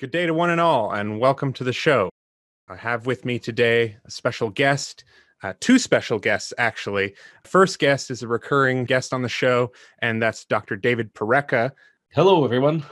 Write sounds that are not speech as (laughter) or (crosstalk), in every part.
Good day to one and all, and welcome to the show. I have with me today a special guest, uh, two special guests, actually. First guest is a recurring guest on the show, and that's Dr. David Porreca. Hello, everyone.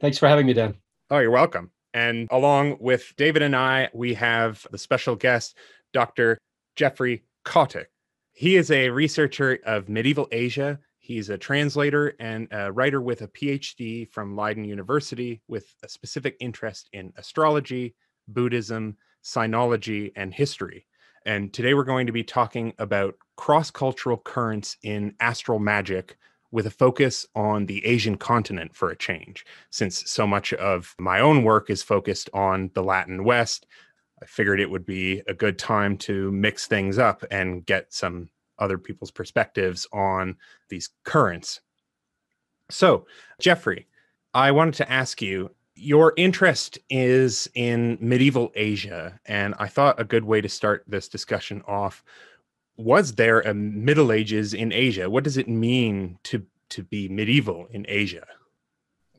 Thanks for having me, Dan. Oh, you're welcome. And along with David and I, we have the special guest, Dr. Jeffrey Kotyk. He is a researcher of medieval Asia He's a translator and a writer with a PhD from Leiden University with a specific interest in astrology, Buddhism, sinology, and history. And today we're going to be talking about cross cultural currents in astral magic with a focus on the Asian continent for a change. Since so much of my own work is focused on the Latin West, I figured it would be a good time to mix things up and get some other people's perspectives on these currents. So, Jeffrey, I wanted to ask you your interest is in medieval Asia, and I thought a good way to start this discussion off was there a Middle Ages in Asia? What does it mean to to be medieval in Asia?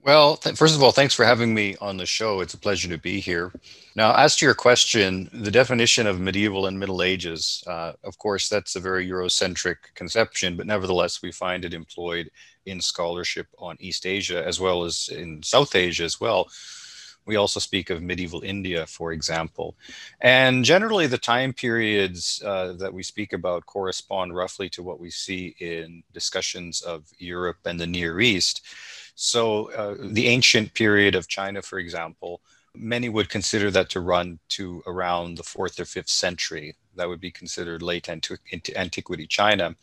Well, th- first of all, thanks for having me on the show. It's a pleasure to be here. Now, as to your question, the definition of medieval and Middle Ages, uh, of course, that's a very Eurocentric conception, but nevertheless, we find it employed in scholarship on East Asia as well as in South Asia as well. We also speak of medieval India, for example. And generally, the time periods uh, that we speak about correspond roughly to what we see in discussions of Europe and the Near East. So, uh, the ancient period of China, for example, many would consider that to run to around the fourth or fifth century. That would be considered late antiqu- antiquity China.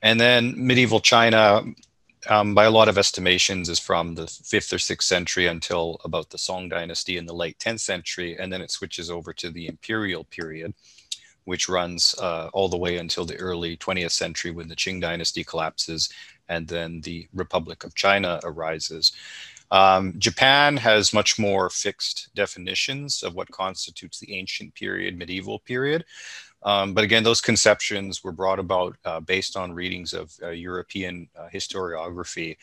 And then medieval China, um, by a lot of estimations, is from the fifth or sixth century until about the Song dynasty in the late 10th century. And then it switches over to the imperial period, which runs uh, all the way until the early 20th century when the Qing dynasty collapses and then the Republic of China arises. Um, Japan has much more fixed definitions of what constitutes the ancient period, medieval period. Um, but again, those conceptions were brought about uh, based on readings of uh, European uh, historiography.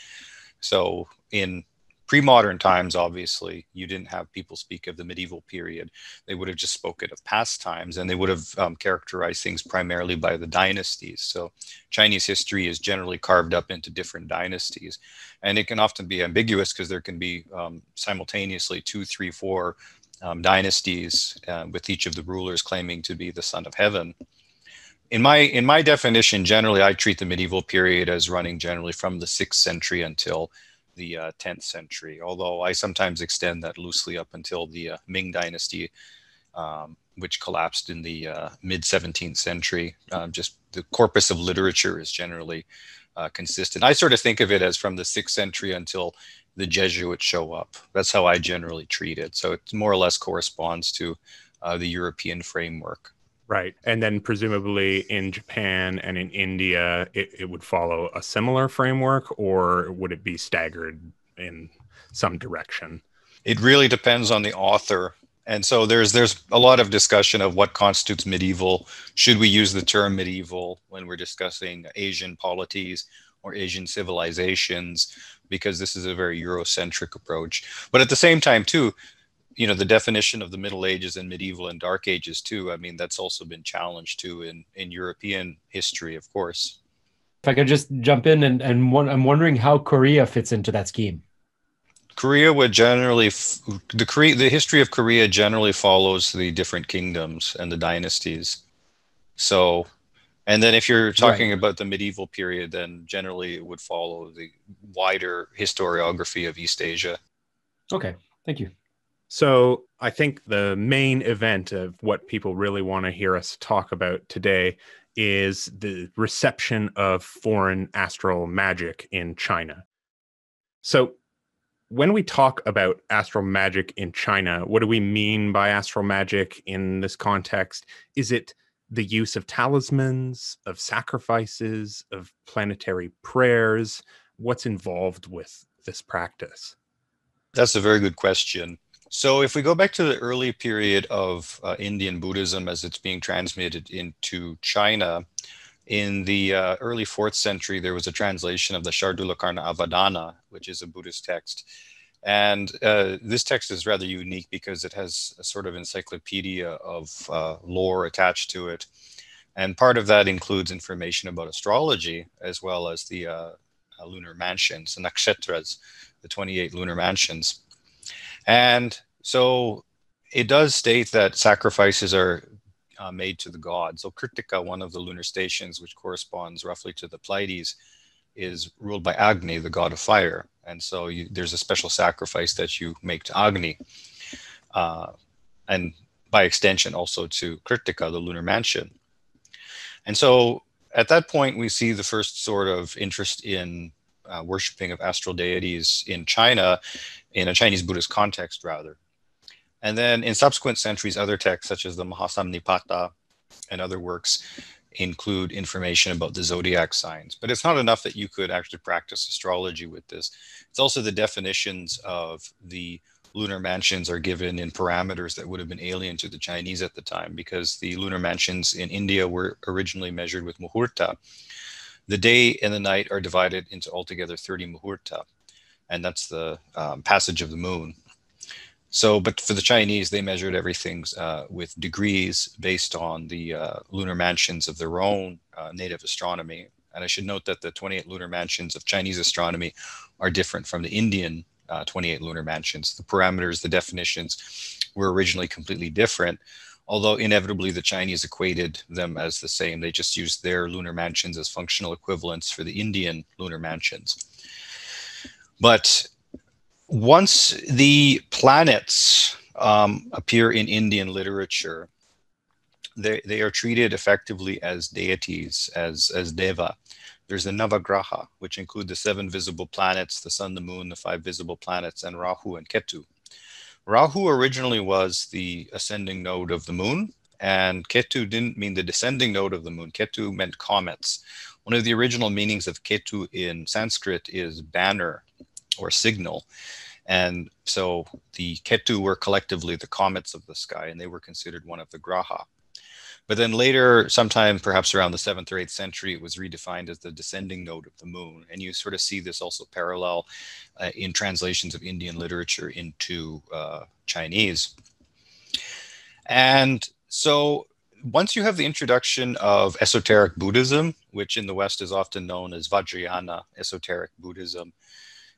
So in pre-modern times obviously you didn't have people speak of the medieval period. They would have just spoken of past times and they would have um, characterized things primarily by the dynasties. So chinese history is generally carved up into different dynasties and it can often be ambiguous because there can be um, simultaneously two three four um, dynasties uh, with each of the rulers claiming to be the son of heaven. In my in my definition generally i treat the medieval period as running generally from the 6th century until the uh, 10th century, although I sometimes extend that loosely up until the uh, Ming Dynasty, um, which collapsed in the uh, mid 17th century. Um, just the corpus of literature is generally uh, consistent. I sort of think of it as from the 6th century until the Jesuits show up. That's how I generally treat it. So it more or less corresponds to uh, the European framework. Right. And then presumably in Japan and in India, it, it would follow a similar framework, or would it be staggered in some direction? It really depends on the author. And so there's there's a lot of discussion of what constitutes medieval. Should we use the term medieval when we're discussing Asian polities or Asian civilizations? Because this is a very Eurocentric approach. But at the same time, too, you know the definition of the middle ages and medieval and dark ages too i mean that's also been challenged too in in european history of course. If i could just jump in and, and one, i'm wondering how korea fits into that scheme. Korea would generally the korea the history of korea generally follows the different kingdoms and the dynasties. So and then if you're talking right. about the medieval period then generally it would follow the wider historiography of east asia. Okay thank you so I think the main event of what people really want to hear us talk about today is the reception of foreign astral magic in China. So when we talk about astral magic in China, what do we mean by astral magic in this context? Is it the use of talismans, of sacrifices, of planetary prayers? What's involved with this practice? That's a very good question. So, if we go back to the early period of uh, Indian Buddhism as it's being transmitted into China, in the uh, early fourth century, there was a translation of the Shardulokarna Avadana, which is a Buddhist text, And uh, this text is rather unique because it has a sort of encyclopedia of uh, lore attached to it. And part of that includes information about astrology as well as the uh, uh lunar mansions, the nakshatras, the 28 lunar mansions. And so it does state that sacrifices are uh, made to the gods. So Kritika, one of the lunar stations, which corresponds roughly to the Pleiades, is ruled by Agni, the god of fire. And so you, there's a special sacrifice that you make to Agni. Uh, and by extension, also to Kritika, the lunar mansion. And so at that point, we see the first sort of interest in uh, worshiping of astral deities in China, in a Chinese Buddhist context, rather. And then in subsequent centuries, other texts such as the Mahasamnipata and other works include information about the zodiac signs. But it's not enough that you could actually practice astrology with this. It's also the definitions of the lunar mansions are given in parameters that would have been alien to the Chinese at the time because the lunar mansions in India were originally measured with muhurta. The day and the night are divided into altogether 30 muhurta, and that's the um, passage of the moon. So, but for the Chinese, they measured everything uh, with degrees based on the uh, lunar mansions of their own uh, native astronomy. And I should note that the 28 lunar mansions of Chinese astronomy are different from the Indian uh, 28 lunar mansions. The parameters, the definitions were originally completely different, although inevitably the Chinese equated them as the same. They just used their lunar mansions as functional equivalents for the Indian lunar mansions. But once the planets um, appear in Indian literature, they, they are treated effectively as deities, as, as deva. There's the Navagraha, which include the seven visible planets, the sun, the moon, the five visible planets, and Rahu and Ketu. Rahu originally was the ascending node of the moon, and Ketu didn't mean the descending node of the moon. Ketu meant comets. One of the original meanings of Ketu in Sanskrit is banner or signal. And so the Ketu were collectively the comets of the sky, and they were considered one of the Graha. But then later, sometime perhaps around the seventh or eighth century, it was redefined as the descending node of the moon. And you sort of see this also parallel uh, in translations of Indian literature into uh, Chinese. And so once you have the introduction of esoteric Buddhism, which in the West is often known as Vajrayana esoteric Buddhism,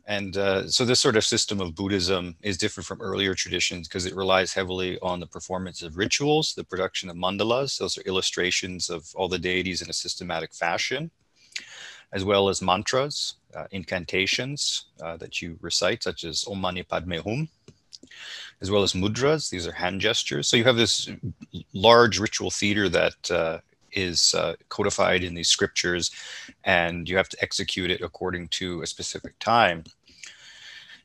and uh, so this sort of system of Buddhism is different from earlier traditions because it relies heavily on the performance of rituals, the production of mandalas. Those are illustrations of all the deities in a systematic fashion, as well as mantras, uh, incantations uh, that you recite, such as Om Mani Padme Hum, as well as mudras. These are hand gestures. So you have this large ritual theater that uh, is uh, codified in these scriptures and you have to execute it according to a specific time.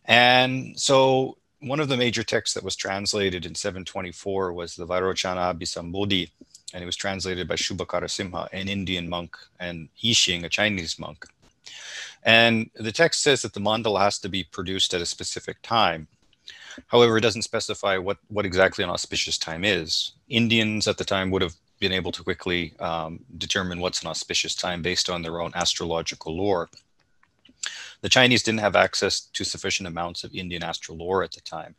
And so one of the major texts that was translated in 724 was the Vairochana Abhisambodhi, and it was translated by Shubhakara Simha, an Indian monk, and Yixing, a Chinese monk. And the text says that the mandala has to be produced at a specific time. However, it doesn't specify what, what exactly an auspicious time is. Indians at the time would have been able to quickly um, determine what's an auspicious time based on their own astrological lore. The Chinese didn't have access to sufficient amounts of Indian astral lore at the time.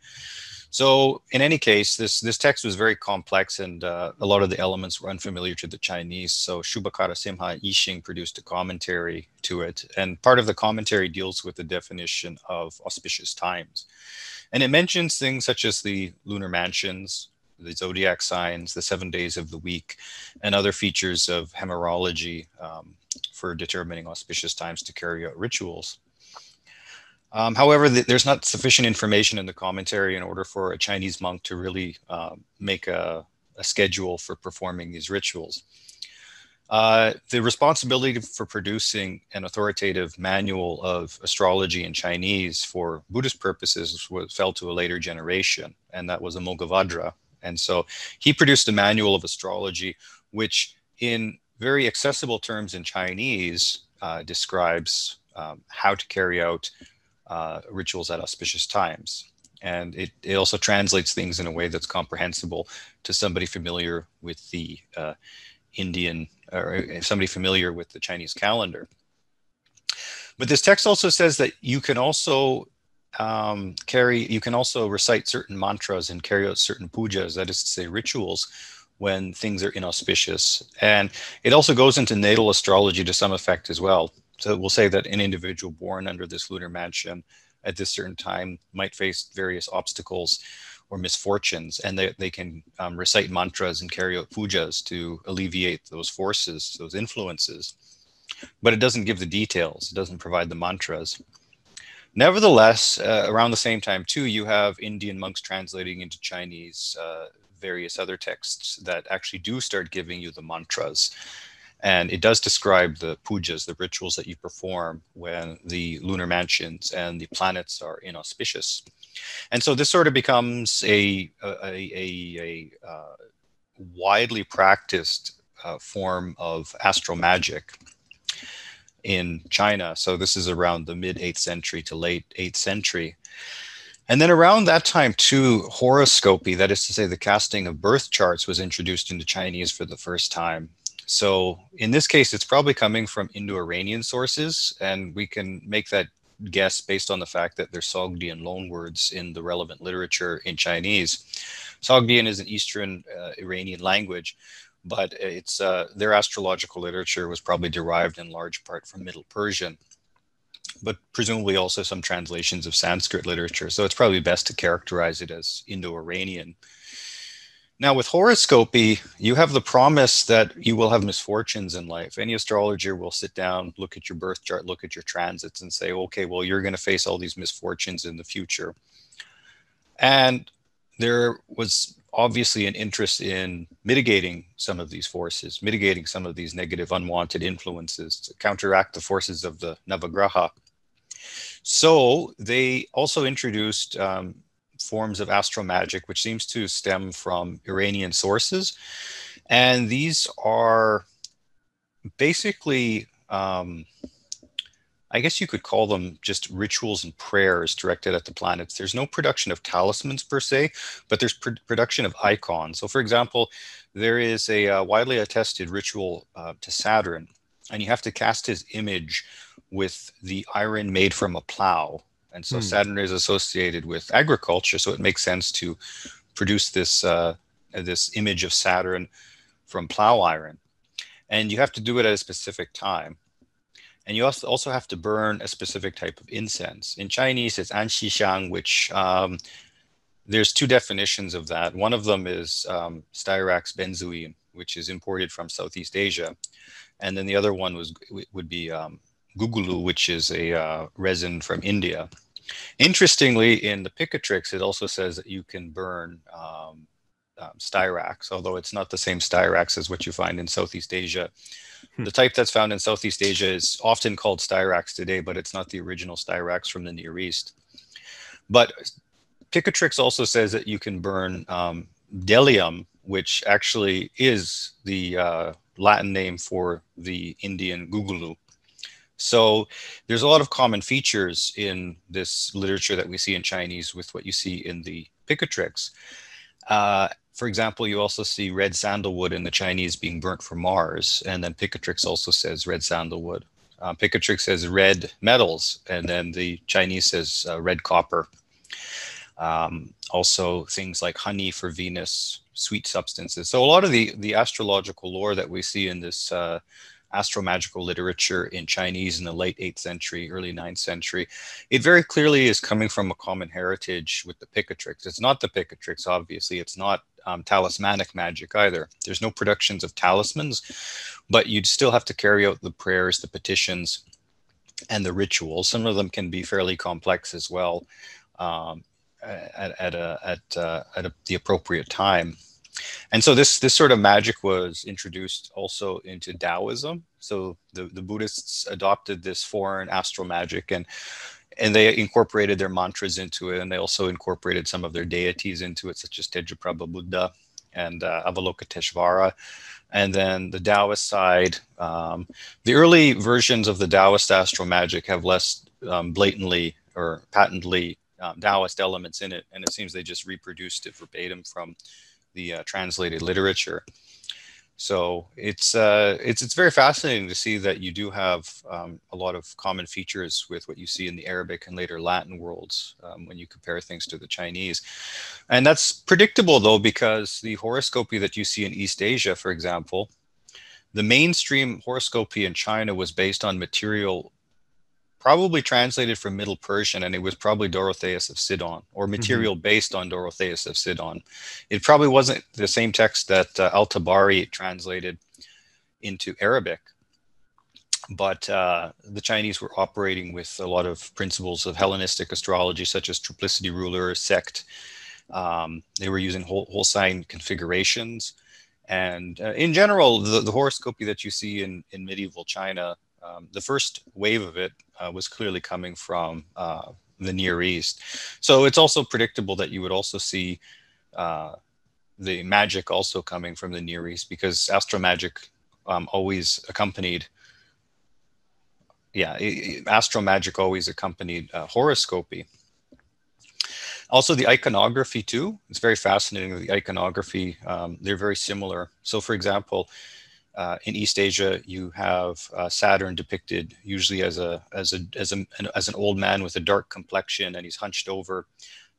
So in any case, this, this text was very complex and uh, a lot of the elements were unfamiliar to the Chinese. So Shubhakara Simha Yixing produced a commentary to it. And part of the commentary deals with the definition of auspicious times. And it mentions things such as the lunar mansions, the zodiac signs, the seven days of the week, and other features of hemerology um, for determining auspicious times to carry out rituals. Um, however, th there's not sufficient information in the commentary in order for a Chinese monk to really uh, make a, a, schedule for performing these rituals. Uh, the responsibility for producing an authoritative manual of astrology in Chinese for Buddhist purposes was, fell to a later generation, and that was Amoghavajra, and so he produced a manual of astrology, which in very accessible terms in Chinese uh, describes um, how to carry out uh, rituals at auspicious times. And it, it also translates things in a way that's comprehensible to somebody familiar with the uh, Indian or somebody familiar with the Chinese calendar. But this text also says that you can also um, carry, you can also recite certain mantras and carry out certain pujas, that is to say, rituals, when things are inauspicious. And it also goes into natal astrology to some effect as well. So we'll say that an individual born under this lunar mansion at this certain time might face various obstacles or misfortunes, and they, they can um, recite mantras and carry out pujas to alleviate those forces, those influences. But it doesn't give the details, it doesn't provide the mantras. Nevertheless, uh, around the same time, too, you have Indian monks translating into Chinese uh, various other texts that actually do start giving you the mantras. And it does describe the pujas, the rituals that you perform when the lunar mansions and the planets are inauspicious. And so this sort of becomes a, a, a, a uh, widely practiced uh, form of astral magic in China. So this is around the mid 8th century to late 8th century. And then around that time, too, horoscopy, that is to say, the casting of birth charts, was introduced into Chinese for the first time. So in this case, it's probably coming from Indo Iranian sources, and we can make that guess based on the fact that there's Sogdian loanwords in the relevant literature in Chinese. Sogdian is an Eastern uh, Iranian language, but it's uh, their astrological literature was probably derived in large part from Middle Persian, but presumably also some translations of Sanskrit literature. So it's probably best to characterize it as Indo-Iranian. Now, with horoscopy, you have the promise that you will have misfortunes in life. Any astrologer will sit down, look at your birth chart, look at your transits, and say, okay, well, you're going to face all these misfortunes in the future. And there was obviously an interest in mitigating some of these forces, mitigating some of these negative unwanted influences to counteract the forces of the Navagraha. So they also introduced um, forms of astral magic, which seems to stem from Iranian sources. And these are basically um, I guess you could call them just rituals and prayers directed at the planets. There's no production of talismans per se, but there's pr production of icons. So, for example, there is a uh, widely attested ritual uh, to Saturn, and you have to cast his image with the iron made from a plow. And so, hmm. Saturn is associated with agriculture, so it makes sense to produce this uh, this image of Saturn from plow iron. And you have to do it at a specific time. And you also have to burn a specific type of incense. In Chinese, it's anxixiang, which um, there's two definitions of that. One of them is um, styrax benzoin, which is imported from Southeast Asia. And then the other one was would be um, gugulu, which is a uh, resin from India. Interestingly, in the Picatrix, it also says that you can burn um, um, styrax, although it's not the same styrax as what you find in Southeast Asia. (laughs) The type that's found in Southeast Asia is often called styrax today, but it's not the original styrax from the Near East. But Picatrix also says that you can burn um, bdellium, which actually is the uh, Latin name for the Indian gugulu. So there's a lot of common features in this literature that we see in Chinese with what you see in the Picatrix. Uh, for example, you also see red sandalwood in the Chinese being burnt for Mars, and then Picatrix also says red sandalwood. Uh, Picatrix says red metals, and then the Chinese says uh, red copper. Um, also, things like honey for Venus, sweet substances. So a lot of the the astrological lore that we see in this uh, astromagical literature in Chinese in the late 8th century, early 9th century, it very clearly is coming from a common heritage with the Picatrix. It's not the Picatrix, obviously. It's not um, talismanic magic either. There's no productions of talismans, but you'd still have to carry out the prayers, the petitions, and the rituals. Some of them can be fairly complex as well um, at, at, a, at, uh, at a, the appropriate time. And so this this sort of magic was introduced also into Taoism. So the, the Buddhists adopted this foreign astral magic and and they incorporated their mantras into it, and they also incorporated some of their deities into it, such as Tejaprabha Buddha and uh, Avalokiteshvara. And then the Taoist side, um, the early versions of the Taoist astral magic have less um, blatantly or patently um, Taoist elements in it, and it seems they just reproduced it verbatim from the uh, translated literature. So it's uh, it's it's very fascinating to see that you do have um, a lot of common features with what you see in the Arabic and later Latin worlds um, when you compare things to the Chinese, and that's predictable though because the horoscopy that you see in East Asia, for example, the mainstream horoscopy in China was based on material probably translated from Middle Persian, and it was probably Dorotheus of Sidon or mm-hmm. material mm-hmm. based on Dorotheus of Sidon. It probably wasn't the same text that uh, Al Tabari translated into Arabic, but uh, the Chinese were operating with a lot of principles of Hellenistic astrology, such as triplicity ruler, sect. Um, they were using whole, whole sign configurations. And uh, in general, the, the horoscopy that you see in, in medieval China um, the first wave of it uh, was clearly coming from uh, the Near East. So it's also predictable that you would also see uh, the magic also coming from the Near East because astro magic um, always accompanied, yeah, astro magic always accompanied uh, horoscopy. Also, the iconography too. It's very fascinating. The iconography, um, they're very similar. So, for example, uh, in East Asia, you have uh, Saturn depicted usually as a as a as a an, as an old man with a dark complexion, and he's hunched over,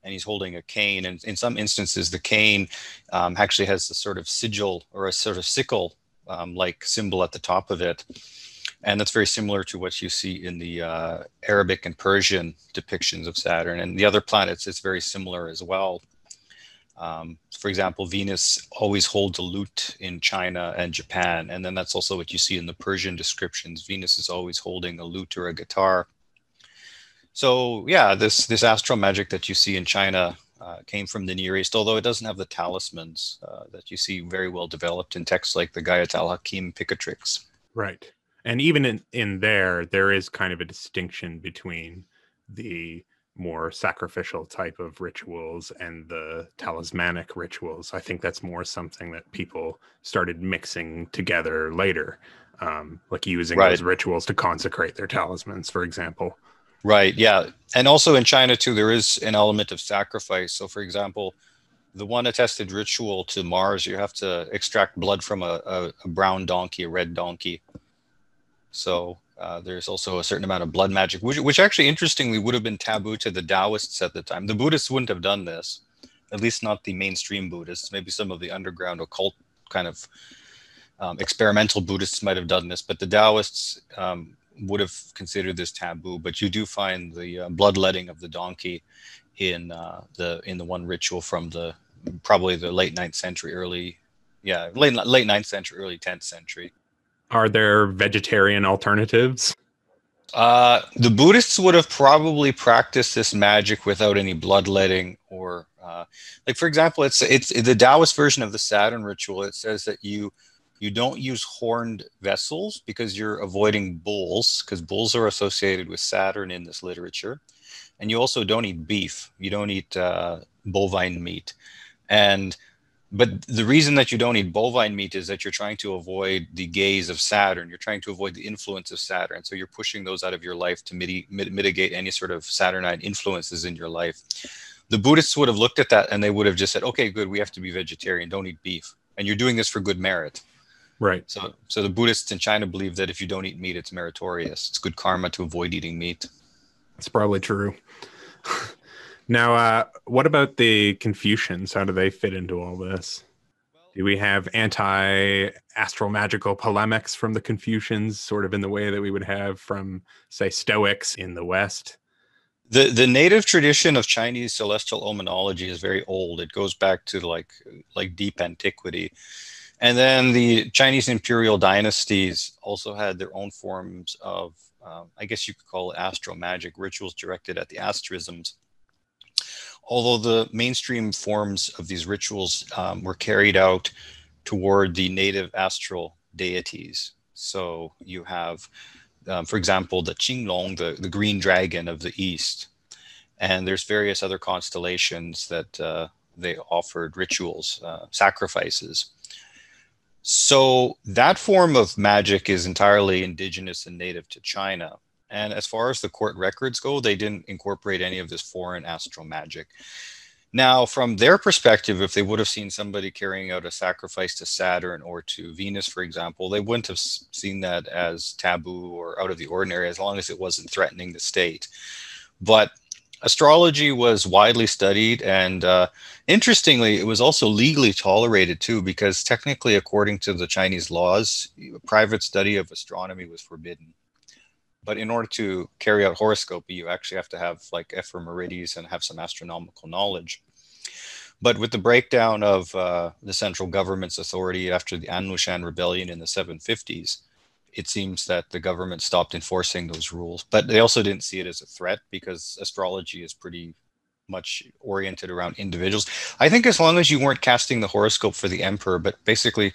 and he's holding a cane. And in some instances, the cane um, actually has a sort of sigil or a sort of sickle um, like symbol at the top of it, and that's very similar to what you see in the uh, Arabic and Persian depictions of Saturn. And the other planets, it's very similar as well. Um, for example, Venus always holds a lute in China and Japan. And then that's also what you see in the Persian descriptions. Venus is always holding a lute or a guitar. So yeah, this, this astral magic that you see in China uh, came from the Near East, although it doesn't have the talismans uh, that you see very well developed in texts like the Gayat al-Hakim Picatrix. Right. And even in, in there, there is kind of a distinction between the more sacrificial type of rituals and the talismanic rituals. I think that's more something that people started mixing together later, um, like using right. those rituals to consecrate their talismans, for example. Right. Yeah. And also in China, too, there is an element of sacrifice. So, for example, the one attested ritual to Mars, you have to extract blood from a, a, a brown donkey, a red donkey. So uh, there's also a certain amount of blood magic, which, which actually interestingly would have been taboo to the Taoists at the time. The Buddhists wouldn't have done this, at least not the mainstream Buddhists. Maybe some of the underground occult kind of um, experimental Buddhists might have done this, but the Taoists um, would have considered this taboo. But you do find the uh, bloodletting of the donkey in uh, the in the one ritual from the probably the late ninth century, early yeah late late ninth century, early tenth century. Are there vegetarian alternatives? Uh, the Buddhists would have probably practiced this magic without any bloodletting or, uh, like for example, it's it's the Taoist version of the Saturn ritual. It says that you you don't use horned vessels because you're avoiding bulls because bulls are associated with Saturn in this literature, and you also don't eat beef. You don't eat uh, bovine meat, and but the reason that you don't eat bovine meat is that you're trying to avoid the gaze of Saturn. You're trying to avoid the influence of Saturn. So you're pushing those out of your life to mit- mitigate any sort of Saturnine influences in your life. The Buddhists would have looked at that and they would have just said, okay, good, we have to be vegetarian, don't eat beef. And you're doing this for good merit. Right. So, so the Buddhists in China believe that if you don't eat meat, it's meritorious. It's good karma to avoid eating meat. It's probably true. (laughs) Now, uh, what about the Confucians? How do they fit into all this? Do we have anti astrological polemics from the Confucians, sort of in the way that we would have from, say, Stoics in the West? The the native tradition of Chinese celestial omenology is very old. It goes back to like like deep antiquity. And then the Chinese imperial dynasties also had their own forms of, um, I guess you could call it astro magic rituals directed at the asterisms although the mainstream forms of these rituals um, were carried out toward the native astral deities. So you have, um, for example, the Qinglong, the, the green dragon of the east. And there's various other constellations that uh, they offered rituals, uh, sacrifices. So that form of magic is entirely indigenous and native to China. And as far as the court records go, they didn't incorporate any of this foreign astral magic. Now, from their perspective, if they would have seen somebody carrying out a sacrifice to Saturn or to Venus, for example, they wouldn't have seen that as taboo or out of the ordinary as long as it wasn't threatening the state. But astrology was widely studied, and uh, interestingly, it was also legally tolerated too, because technically, according to the Chinese laws, private study of astronomy was forbidden. But in order to carry out horoscopy, you actually have to have like ephemerides and have some astronomical knowledge. But with the breakdown of uh, the central government's authority after the An Lushan rebellion in the 750s, it seems that the government stopped enforcing those rules. But they also didn't see it as a threat because astrology is pretty much oriented around individuals. I think as long as you weren't casting the horoscope for the emperor, but basically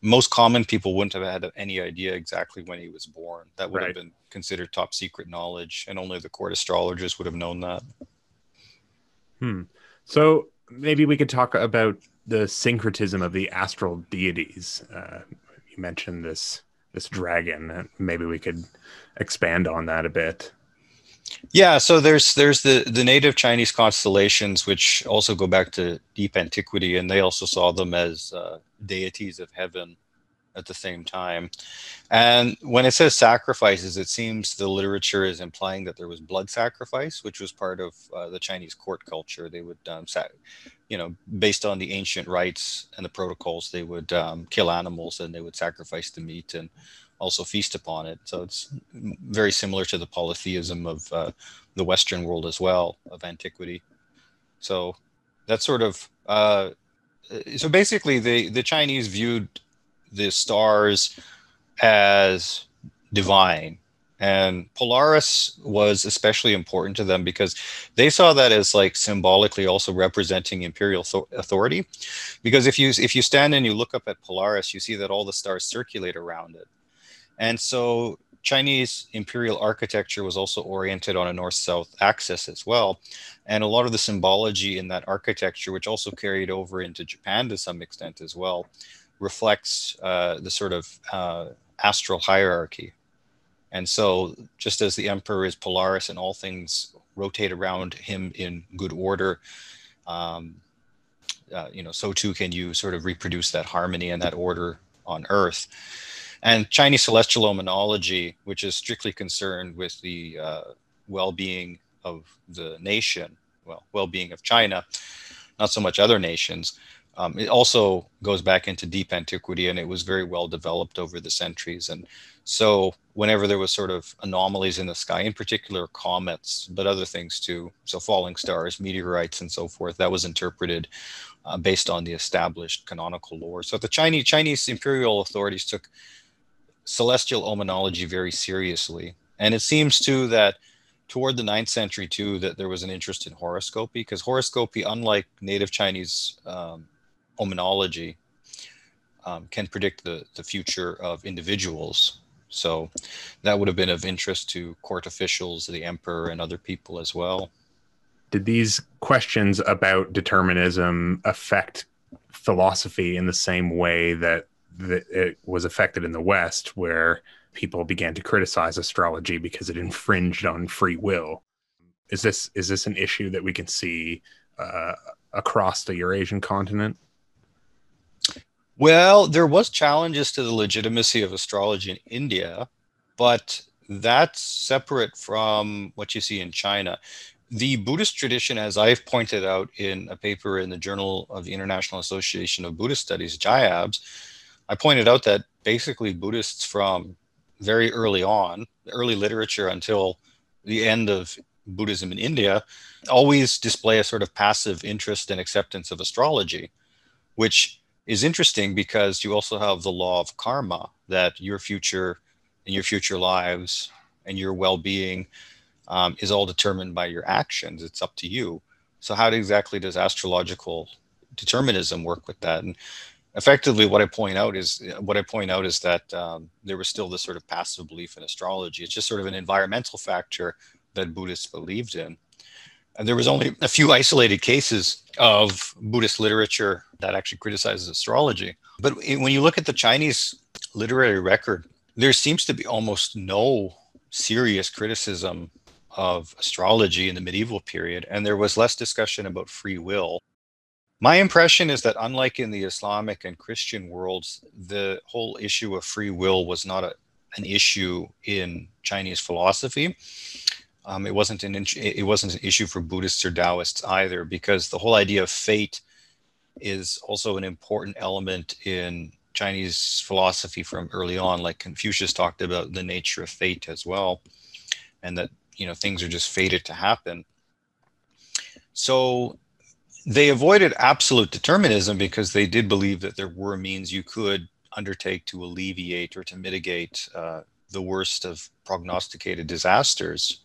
most common people wouldn't have had any idea exactly when he was born. That would right. have been considered top secret knowledge, and only the court astrologers would have known that. Hmm. So maybe we could talk about the syncretism of the astral deities. Uh, you mentioned this this dragon. Maybe we could expand on that a bit. Yeah, so there's there's the the native Chinese constellations, which also go back to deep antiquity, and they also saw them as uh, deities of heaven at the same time. And when it says sacrifices, it seems the literature is implying that there was blood sacrifice, which was part of uh, the Chinese court culture. They would, um, you know, based on the ancient rites and the protocols, they would um, kill animals and they would sacrifice the meat and also feast upon it. So it's very similar to the polytheism of uh, the Western world as well, of antiquity. So that's sort of uh, so basically the the Chinese viewed the stars as divine and polaris was especially important to them because they saw that as like symbolically also representing imperial authority because if you if you stand and you look up at polaris you see that all the stars circulate around it and so chinese imperial architecture was also oriented on a north south axis as well and a lot of the symbology in that architecture which also carried over into japan to some extent as well reflects uh, the sort of uh, astral hierarchy. And so, just as the emperor is Polaris and all things rotate around him in good order, um, uh, you know, so too can you sort of reproduce that harmony and that order on Earth. And Chinese celestial omenology, which is strictly concerned with the uh, well-being of the nation, well, well-being of China, not so much other nations, um, it also goes back into deep antiquity and it was very well developed over the centuries. And so whenever there was sort of anomalies in the sky, in particular comets, but other things too, so falling stars, meteorites, and so forth, that was interpreted uh, based on the established canonical lore. So the Chinese Chinese imperial authorities took celestial omenology very seriously. And it seems too that toward the ninth century too that there was an interest in horoscopy because horoscopy, unlike native Chinese um, omenology um, can predict the, the future of individuals. So that would have been of interest to court officials, the emperor, and other people as well. Did these questions about determinism affect philosophy in the same way that, that it was affected in the West, where people began to criticize astrology because it infringed on free will? Is this is this an issue that we can see uh, across the Eurasian continent? Well, there was challenges to the legitimacy of astrology in India, but that's separate from what you see in China. The Buddhist tradition, as I've pointed out in a paper in the Journal of the International Association of Buddhist Studies, JIABS, I pointed out that basically Buddhists from very early on, early literature until the end of Buddhism in India, always display a sort of passive interest and acceptance of astrology, which is interesting because you also have the law of karma that your future and your future lives and your well-being um, is all determined by your actions. It's up to you. So how exactly does astrological determinism work with that? And effectively what i point out is what i point out is that um, there was still this sort of passive belief in astrology it's just sort of an environmental factor that buddhists believed in and there was only a few isolated cases of Buddhist literature that actually criticizes astrology. But when you look at the Chinese literary record, there seems to be almost no serious criticism of astrology in the medieval period, and there was less discussion about free will. My impression is that, unlike in the Islamic and Christian worlds, the whole issue of free will was not a, an issue in Chinese philosophy. Um, it wasn't an it wasn't an issue for Buddhists or Taoists either, because the whole idea of fate is also an important element in Chinese philosophy from early on. Like Confucius talked about the nature of fate as well, and that you know things are just fated to happen. So they avoided absolute determinism because they did believe that there were means you could undertake to alleviate or to mitigate uh, the worst of prognosticated disasters.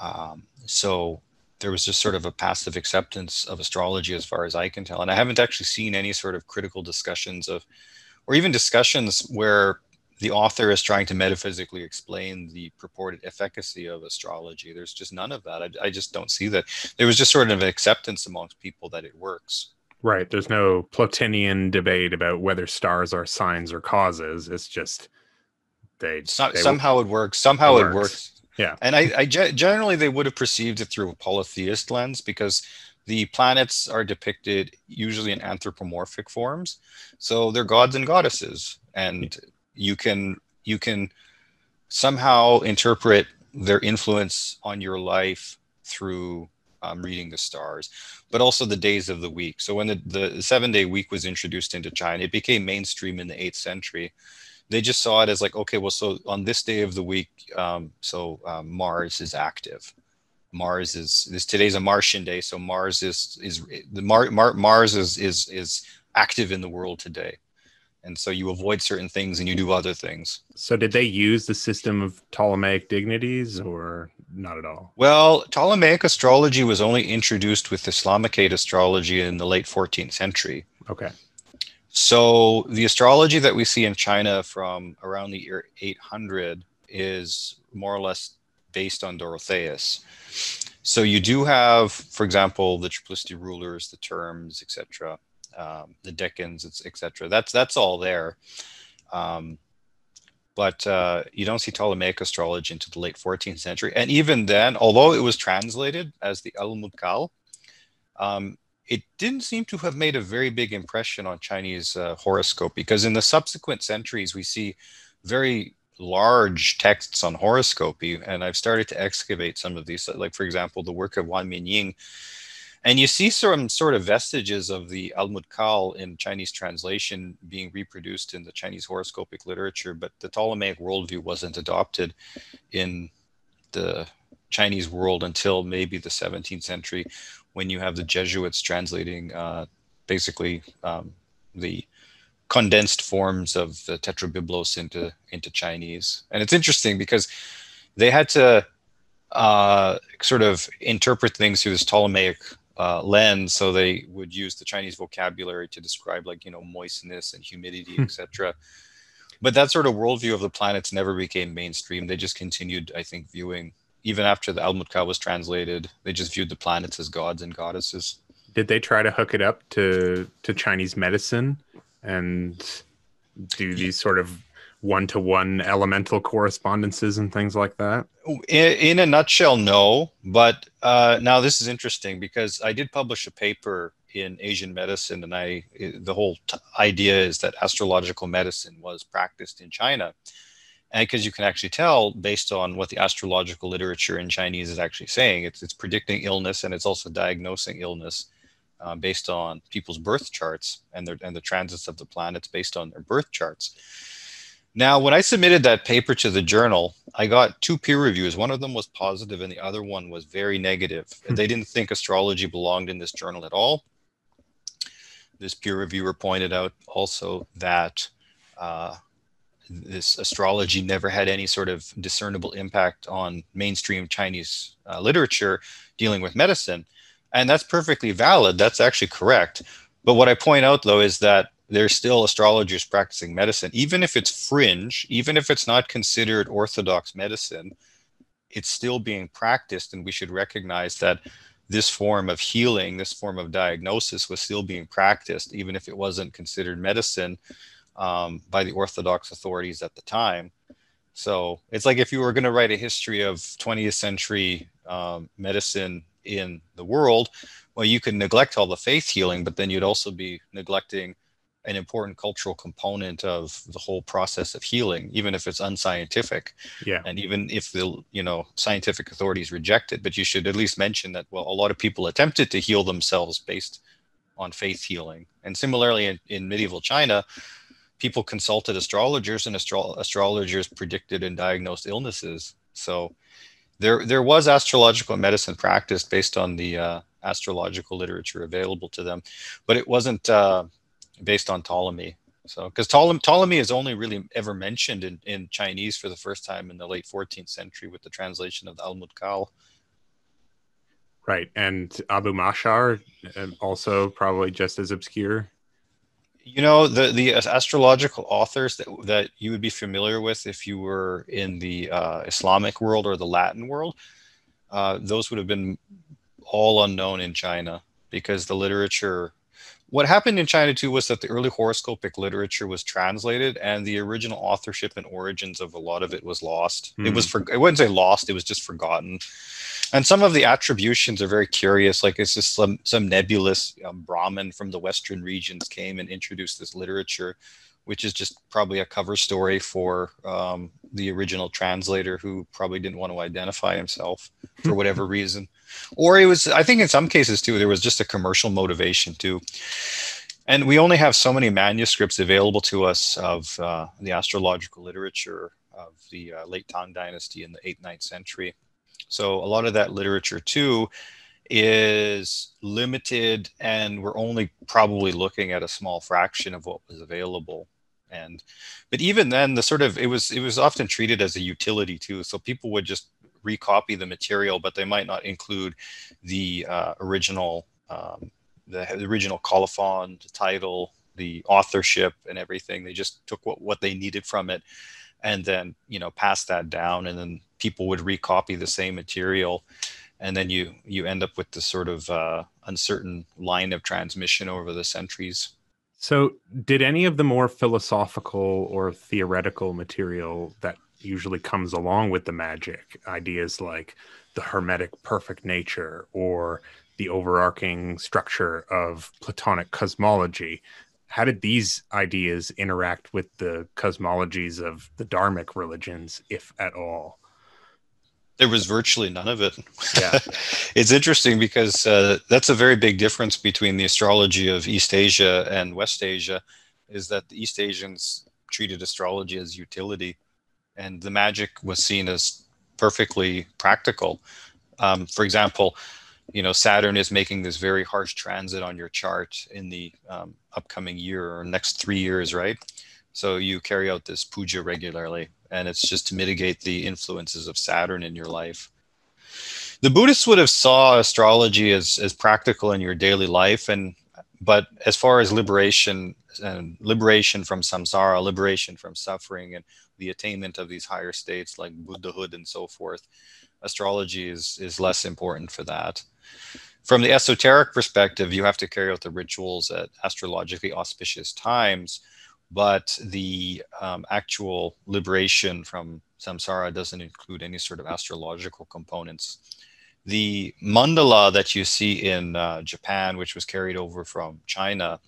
Um, so there was just sort of a passive acceptance of astrology as far as I can tell. And I haven't actually seen any sort of critical discussions of, or even discussions where the author is trying to metaphysically explain the purported efficacy of astrology. There's just none of that. I, I just don't see that. There was just sort of an acceptance amongst people that it works. Right. There's no Plotinian debate about whether stars are signs or causes. It's just they, Some, they somehow it works. Somehow it works. It works. Yeah. And I, I generally they would have perceived it through a polytheist lens because the planets are depicted usually in anthropomorphic forms. So they're gods and goddesses. And you can you can somehow interpret their influence on your life through um, reading the stars, but also the days of the week. So when the, the seven day week was introduced into China, it became mainstream in the eighth century they just saw it as like, okay, well, so on this day of the week, um, so um, Mars is active. Mars is this today's a Martian day, so Mars is is the Mar, Mar, Mars is is is active in the world today, and so you avoid certain things and you do other things. So did they use the system of Ptolemaic dignities or not at all? Well, Ptolemaic astrology was only introduced with Islamicate astrology in the late 14th century. Okay. So the astrology that we see in China from around the year 800 is more or less based on Dorotheus. So you do have, for example, the triplicity rulers, the terms, etc., um, the decans, etc. That's that's all there. Um, but uh, you don't see Ptolemaic astrology into the late 14th century. And even then, although it was translated as the Al-Madkhal, um, it didn't seem to have made a very big impression on Chinese uh, horoscope because in the subsequent centuries we see very large texts on horoscopy, and I've started to excavate some of these, like for example the work of Wan Minying, and you see some sort of vestiges of the Al-Madkhal in Chinese translation being reproduced in the Chinese horoscopic literature, but the Ptolemaic worldview wasn't adopted in the Chinese world until maybe the 17th century, when you have the Jesuits translating uh, basically um, the condensed forms of the Tetrabiblos into into Chinese. And it's interesting because they had to uh, sort of interpret things through this Ptolemaic uh, lens. So they would use the Chinese vocabulary to describe like you know moistness and humidity, hmm. etc. But that sort of worldview of the planets never became mainstream. They just continued, I think, viewing even after the Al-Madkhal was translated, they just viewed the planets as gods and goddesses. Did they try to hook it up to to Chinese medicine and do these sort of one to one elemental correspondences and things like that? In, in a nutshell, no. But uh, now this is interesting because I did publish a paper in Asian medicine, and I the whole t- idea is that astrological medicine was practiced in China and because you can actually tell based on what the astrological literature in Chinese is actually saying, it's it's predicting illness and it's also diagnosing illness uh, based on people's birth charts and their and the transits of the planets based on their birth charts. Now, when I submitted that paper to the journal, I got two peer reviews. One of them was positive, and the other one was very negative. Hmm. They didn't think astrology belonged in this journal at all. This peer reviewer pointed out also that uh, this astrology never had any sort of discernible impact on mainstream Chinese uh, literature dealing with medicine. And that's perfectly valid. That's actually correct. But what I point out, though, is that there's still astrologers practicing medicine, even if it's fringe, even if it's not considered orthodox medicine, it's still being practiced. And we should recognize that this form of healing, this form of diagnosis was still being practiced, even if it wasn't considered medicine um, by the Orthodox authorities at the time. So it's like if you were going to write a history of 20th century um, medicine in the world, well, you could neglect all the faith healing, but then you'd also be neglecting an important cultural component of the whole process of healing, even if it's unscientific. Yeah. And even if the you know scientific authorities reject it, but you should at least mention that well, a lot of people attempted to heal themselves based on faith healing. And similarly, in, in medieval China, people consulted astrologers, and astro- astrologers predicted and diagnosed illnesses. So there there was astrological medicine practiced based on the uh, astrological literature available to them, but it wasn't. Uh, based on Ptolemy. So, because Ptolemy, Ptolemy is only really ever mentioned in, in Chinese for the first time in the late 14th century with the translation of the Al-Madkhal. Right. And Abu Mashar, uh, also probably just as obscure. You know, the, the astrological authors that, that you would be familiar with if you were in the uh, Islamic world or the Latin world, uh, those would have been all unknown in China because the literature what happened in China too was that the early horoscopic literature was translated, and the original authorship and origins of a lot of it was lost. Mm. It was hmm. for I wouldn't say lost; it was just forgotten. And some of the attributions are very curious. Like it's just some some nebulous um, Brahmin from the western regions came and introduced this literature, which is just probably a cover story for um, the original translator who probably didn't want to identify himself for whatever reason. Or it was i think in some cases too there was just a commercial motivation too. And we only have so many manuscripts available to us of uh, the astrological literature of the uh, late tang dynasty in the 8th 9th century. So a lot of that literature too is limited and we're only probably looking at a small fraction of what was available and but even then the sort of it was it was often treated as a utility too so people would just recopy the material, but they might not include the uh, original, um, the, original colophon, the title, the authorship, and everything. They just took what, what they needed from it, and then you know passed that down, and then people would recopy the same material, and then you you end up with this sort of uh, uncertain line of transmission over the centuries. So, did any of the more philosophical or theoretical material that usually comes along with the magic ideas like the hermetic perfect nature or the overarching structure of platonic cosmology how did these ideas interact with the cosmologies of the dharmic religions if at all there was virtually none of it yeah (laughs) it's interesting because uh, that's a very big difference between the astrology of east asia and west asia is that the east asians treated astrology as utility and the magic was seen as perfectly practical. Um, for example, you know, Saturn is making this very harsh transit on your chart in the um, upcoming year or next three years, right? So you carry out this puja regularly, and it's just to mitigate the influences of Saturn in your life. The Buddhists would have saw astrology as, as practical in your daily life, and but as far as liberation and liberation from samsara, liberation from suffering, and the attainment of these higher states like Buddhahood and so forth, astrology is, is less important for that. From the esoteric perspective, you have to carry out the rituals at astrologically auspicious times, but the um, actual liberation from samsara doesn't include any sort of astrological components. The mandala that you see in uh, Japan, which was carried over from China,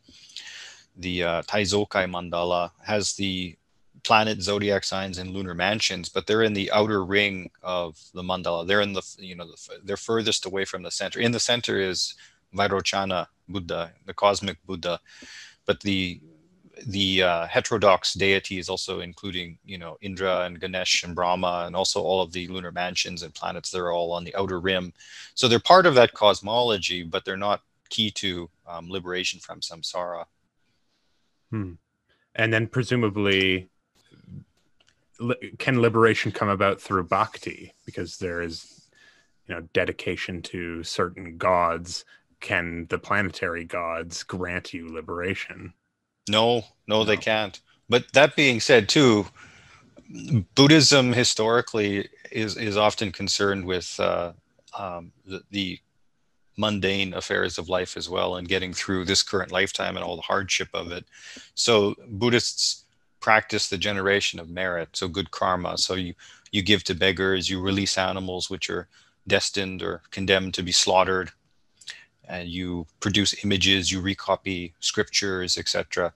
the uh, Taizokai mandala, has the planet zodiac signs and lunar mansions but they're in the outer ring of the mandala they're in the you know the, they're furthest away from the center in the center is vairochana buddha the cosmic buddha but the the uh, heterodox deities also including you know indra and ganesh and brahma and also all of the lunar mansions and planets they're all on the outer rim. So they're part of that cosmology but they're not key to um, liberation from samsara. Hmm. and then presumably can liberation come about through bhakti? Because there is you know dedication to certain gods. Can the planetary gods grant you liberation no no, no. they can't but that being said too buddhism historically is is often concerned with uh, um, the, the mundane affairs of life as well and getting through this current lifetime and all the hardship of it so buddhists practice the generation of merit, so good karma. So you you give to beggars, you release animals which are destined or condemned to be slaughtered, and you produce images, you recopy scriptures, etc.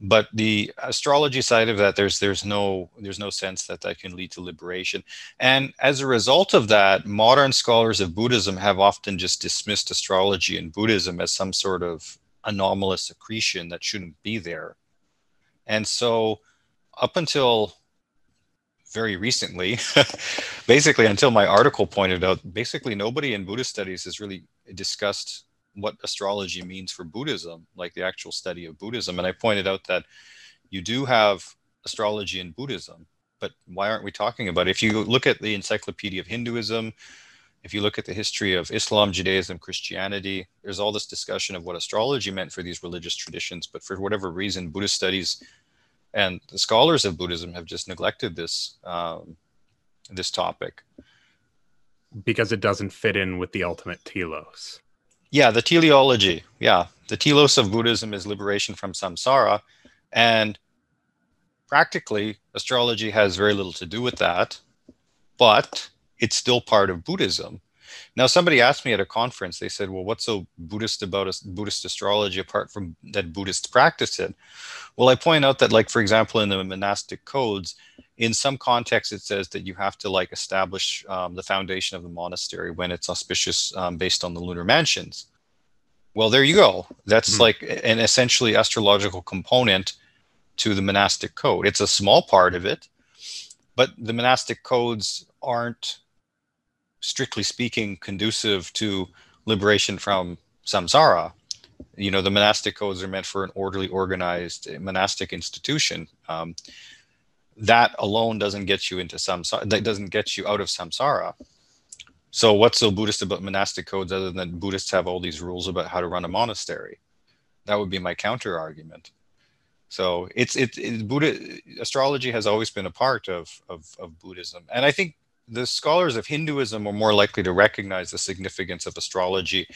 But the astrology side of that, there's there's no there's no sense that that can lead to liberation, and as a result of that, modern scholars of Buddhism have often just dismissed astrology and Buddhism as some sort of anomalous accretion that shouldn't be there. And so, up until very recently, (laughs) basically until my article pointed out, basically nobody in Buddhist studies has really discussed what astrology means for Buddhism, like the actual study of Buddhism. And I pointed out that you do have astrology in Buddhism, but why aren't we talking about it? If you look at the Encyclopedia of Hinduism, if you look at the history of Islam, Judaism, Christianity, there's all this discussion of what astrology meant for these religious traditions. But for whatever reason, Buddhist studies and the scholars of Buddhism have just neglected this um, this topic because it doesn't fit in with the ultimate telos. Yeah, the teleology. Yeah, the telos of Buddhism is liberation from samsara, and practically astrology has very little to do with that, but it's still part of Buddhism. Now, somebody asked me at a conference, they said, well, what's so Buddhist about Buddhist astrology apart from that Buddhists practice it? Well, I point out that, like, for example, in the monastic codes, in some contexts, it says that you have to like establish um, the foundation of the monastery when it's auspicious um, based on the lunar mansions. Well, there you go. That's mm-hmm. like an essentially astrological component to the monastic code. It's a small part of it, but the monastic codes aren't strictly speaking, conducive to liberation from samsara. You know, the monastic codes are meant for an orderly, organized monastic institution. Um, that alone doesn't get you into samsara. That doesn't get you out of samsara. So, what's so Buddhist about monastic codes other than Buddhists have all these rules about how to run a monastery? That would be my counter argument. So, it's it, it Buddha astrology has always been a part of, of of Buddhism, and I think the scholars of Hinduism are more likely to recognize the significance of astrology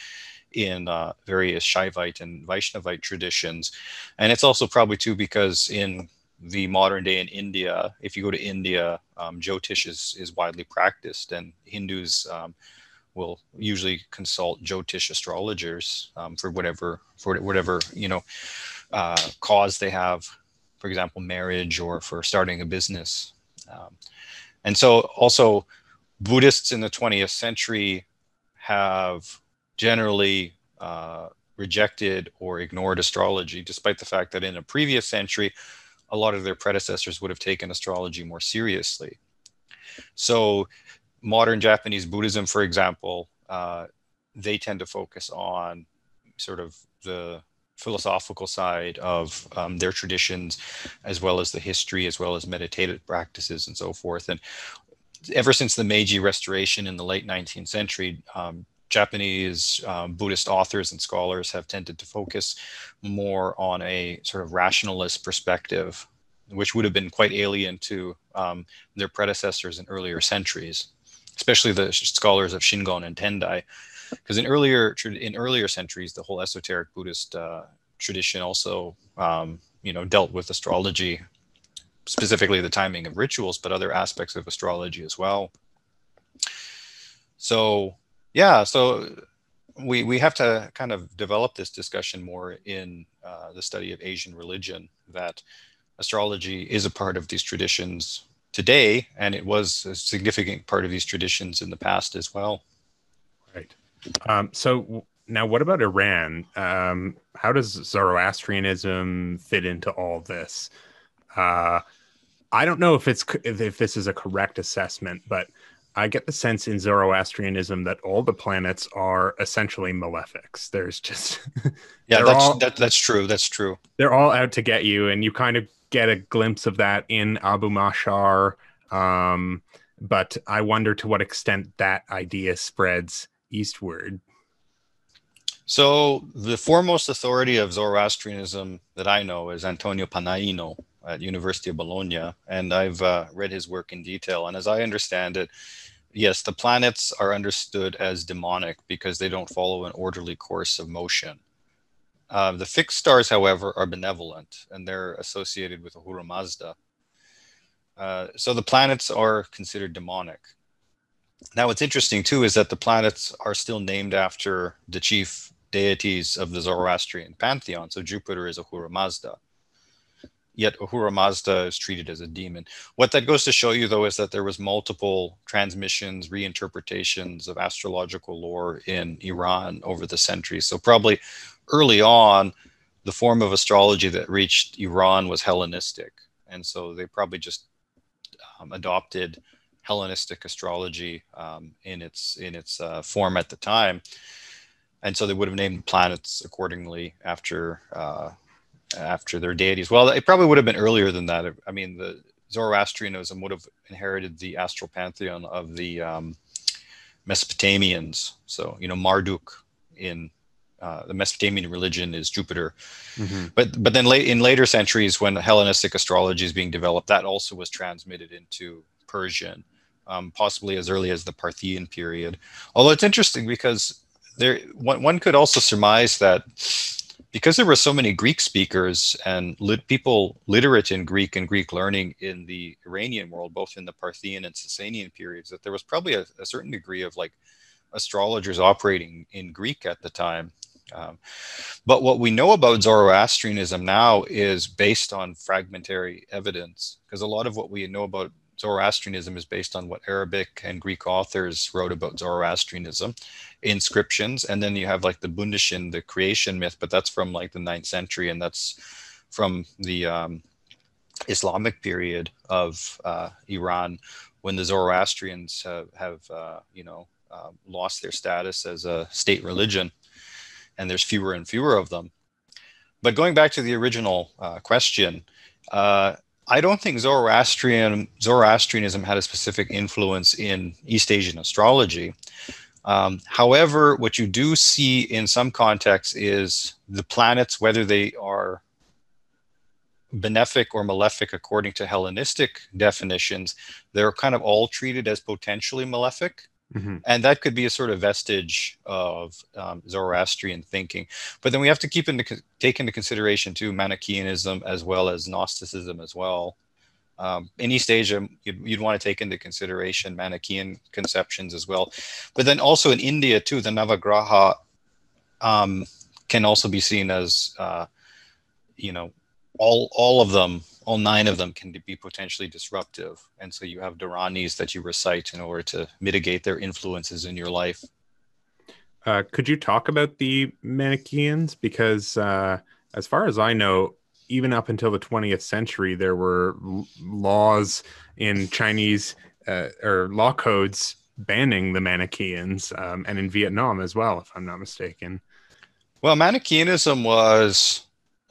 in uh, various Shaivite and Vaishnavite traditions. And it's also probably too because in the modern day in India, if you go to India, um, Jyotish is, is widely practiced, and Hindus um, will usually consult Jyotish astrologers um, for whatever for whatever you know uh, cause they have, for example, marriage or for starting a business. Um, and so also Buddhists in the 20th century have generally uh, rejected or ignored astrology, despite the fact that in a previous century, a lot of their predecessors would have taken astrology more seriously. So, modern Japanese Buddhism, for example, uh, they tend to focus on sort of the philosophical side of um, their traditions, as well as the history, as well as meditative practices and so forth. And ever since the Meiji Restoration in the late 19th century, um, Japanese um, Buddhist authors and scholars have tended to focus more on a sort of rationalist perspective, which would have been quite alien to um, their predecessors in earlier centuries, especially the scholars of Shingon and Tendai because in earlier in earlier centuries, the whole esoteric Buddhist uh, tradition also um, you know dealt with astrology, specifically the timing of rituals, but other aspects of astrology as well. So yeah, so we we have to kind of develop this discussion more in uh, the study of Asian religion that astrology is a part of these traditions today, and it was a significant part of these traditions in the past as well. Um, so now, what about Iran? Um, how does Zoroastrianism fit into all this? Uh, I don't know if it's if this is a correct assessment, but I get the sense in Zoroastrianism that all the planets are essentially malefics. There's just (laughs) yeah, that's all, that, that's true. That's true. They're all out to get you, and you kind of get a glimpse of that in Abu Mashar. Um, but I wonder to what extent that idea spreads eastward. So the foremost authority of Zoroastrianism that I know is Antonio Panaino at University of Bologna, and I've uh, read his work in detail. And as I understand it, yes, the planets are understood as demonic because they don't follow an orderly course of motion. Uh, the fixed stars, however, are benevolent and they're associated with Ahura Mazda. Uh, so the planets are considered demonic. Now, what's interesting too is that the planets are still named after the chief deities of the Zoroastrian pantheon. So Jupiter is Ahura Mazda. Yet Ahura Mazda is treated as a demon. What that goes to show you, though, is that there was multiple transmissions, reinterpretations of astrological lore in Iran over the centuries. So probably early on, the form of astrology that reached Iran was Hellenistic, and so they probably just um, adopted Hellenistic astrology um, in its in its uh, form at the time, and so they would have named planets accordingly after uh, after their deities. Well, it probably would have been earlier than that. I mean, the Zoroastrianism would have inherited the astral pantheon of the um, Mesopotamians. So you know Marduk in uh, the Mesopotamian religion is Jupiter. Mm-hmm. But but then late in later centuries, when Hellenistic astrology is being developed, that also was transmitted into Persian, um, possibly as early as the Parthian period. Although it's interesting because there one, one could also surmise that because there were so many Greek speakers and lit, people literate in Greek and Greek learning in the Iranian world, both in the Parthian and Sasanian periods, that there was probably a, a certain degree of like astrologers operating in Greek at the time. Um, but what we know about Zoroastrianism now is based on fragmentary evidence, because a lot of what we know about Zoroastrianism is based on what Arabic and Greek authors wrote about Zoroastrianism, inscriptions, and then you have like the Bundahishn, the creation myth, but that's from like the ninth century, and that's from the um, Islamic period of uh, Iran, when the Zoroastrians have, have uh, you know, uh, lost their status as a state religion and there's fewer and fewer of them. But going back to the original uh, question, uh, I don't think Zoroastrian Zoroastrianism had a specific influence in East Asian astrology. Um, however, what you do see in some contexts is the planets, whether they are benefic or malefic according to Hellenistic definitions, they're kind of all treated as potentially malefic. Mm-hmm. And that could be a sort of vestige of um, Zoroastrian thinking. But then we have to keep into take into consideration too Manichaeanism as well as Gnosticism as well. Um, in East Asia, you'd, you'd, want to take into consideration Manichaean conceptions as well. But then also in India too, the Navagraha um, can also be seen as, uh, you know, all all of them all nine of them can be potentially disruptive. And so you have Dharanis that you recite in order to mitigate their influences in your life. Uh, could you talk about the Manichaeans? Because uh, as far as I know, even up until the 20th century, there were l- laws in Chinese uh, or law codes banning the Manichaeans, um, and in Vietnam as well, if I'm not mistaken. Well, Manichaeanism was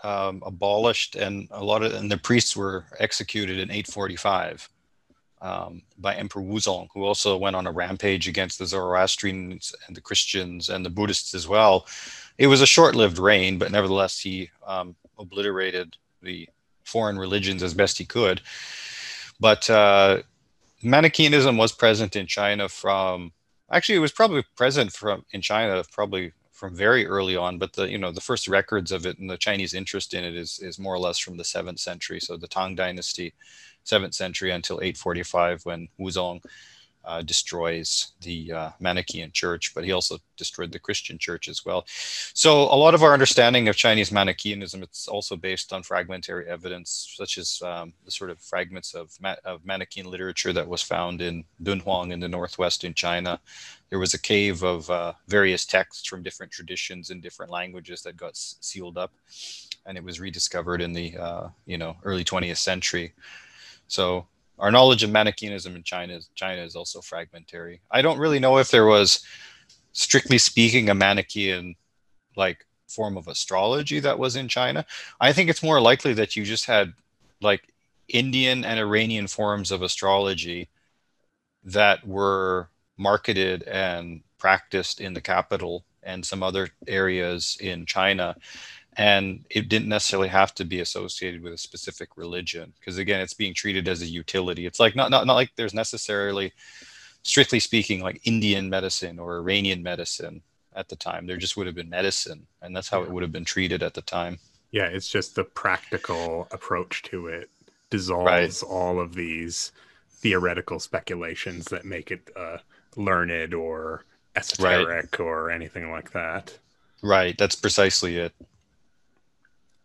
um, abolished, and a lot of and the priests were executed in 845 um, by Emperor Wuzong, who also went on a rampage against the Zoroastrians and the Christians and the Buddhists as well. It was a short-lived reign, but nevertheless, he um, obliterated the foreign religions as best he could. But uh, was present in China from actually it was probably present from in China probably from very early on, but the you know the first records of it and the Chinese interest in it is is more or less from the seventh century. So the Tang Dynasty, seventh century until 845 when Wuzong uh, destroys the uh, Manichaean church, but he also destroyed the Christian church as well. So a lot of our understanding of Chinese Manichaeanism, it's also based on fragmentary evidence, such as um, the sort of fragments of, Ma- of Manichaean literature that was found in Dunhuang in the northwest in China. There was a cave of uh, various texts from different traditions in different languages that got s- sealed up, and it was rediscovered in the uh, you know early 20th century. So our knowledge of Manichaeism in China is, China is also fragmentary. I don't really know if there was, strictly speaking, a Manichaean like form of astrology that was in China. I think it's more likely that you just had like Indian and Iranian forms of astrology that were marketed and practiced in the capital and some other areas in China and it didn't necessarily have to be associated with a specific religion because again it's being treated as a utility it's like not, not not like there's necessarily strictly speaking like indian medicine or iranian medicine at the time. There just would have been medicine, and that's how it would have been treated at the time. Yeah, it's just the practical approach to it dissolves Right. all of these theoretical speculations that make it uh, learned or esoteric or anything like that. Right. That's precisely it.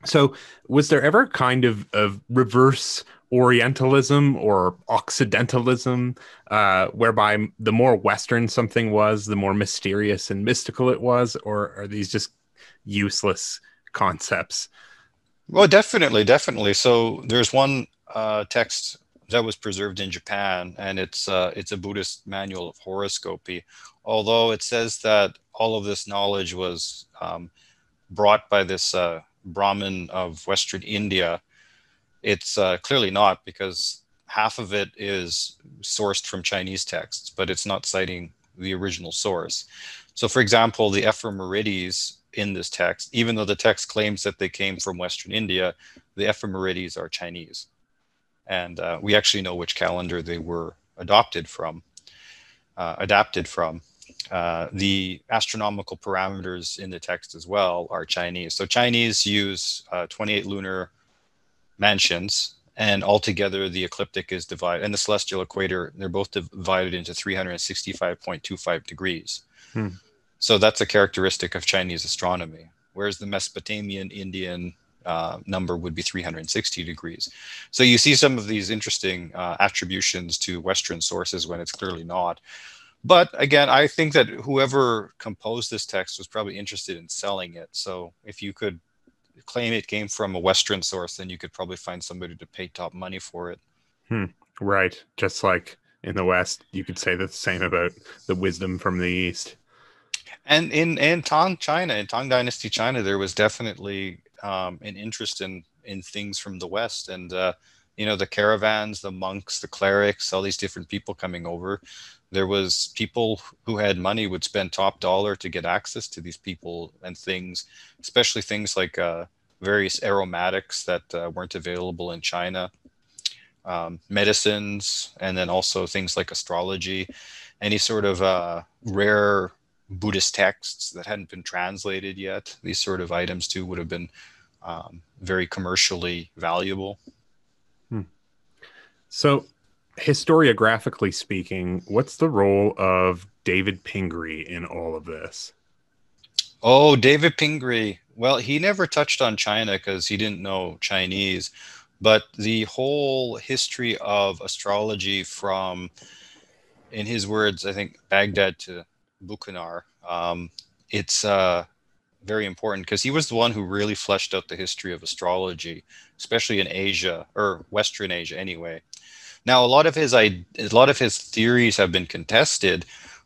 So, was there ever a kind of of reverse Orientalism or Occidentalism, uh, whereby the more Western something was, the more mysterious and mystical it was, or are these just useless concepts? Well, definitely, definitely. So there's one uh, text that was preserved in Japan, and it's uh, it's a Buddhist manual of horoscopy. Although it says that all of this knowledge was um, brought by this uh, Brahmin of Western India, it's uh, clearly not because half of it is sourced from Chinese texts, but it's not citing the original source. So, for example, the ephemerides in this text, even though the text claims that they came from Western India, the ephemerides are Chinese. And uh, we actually know which calendar they were adopted from, uh, adapted from. Uh, the astronomical parameters in the text as well are Chinese. So Chinese use uh, 28 lunar mansions, and altogether the ecliptic is divided, and the celestial equator, they're both divided into 365.25 degrees. Hmm. So that's a characteristic of Chinese astronomy, whereas the Mesopotamian Indian uh, number would be 360 degrees. So you see some of these interesting uh, attributions to Western sources when it's clearly not. But again, I think that whoever composed this text was probably interested in selling it. So if you could claim it came from a Western source, then you could probably find somebody to pay top money for it. Right. Just like in the West, you could say the same about the wisdom from the East. And in in Tang China, in Tang Dynasty China, there was definitely um, an interest in in things from the West, and uh, you know the caravans, the monks, the clerics, all these different people coming over. There was people who had money would spend top dollar to get access to these people and things, especially things like uh, various aromatics that uh, weren't available in China, um, medicines, and then also things like astrology, any sort of uh, rare Buddhist texts that hadn't been translated yet. These sort of items too would have been um, very commercially valuable. So, historiographically speaking, what's the role of David Pingree in all of this? Oh, David Pingree. Well, he never touched on China because he didn't know Chinese, but the whole history of astrology from, in his words, I think Baghdad to Bukhara, um, it's uh, very important because he was the one who really fleshed out the history of astrology, especially in Asia or Western Asia, anyway. Now, a lot of his a lot of his theories have been contested,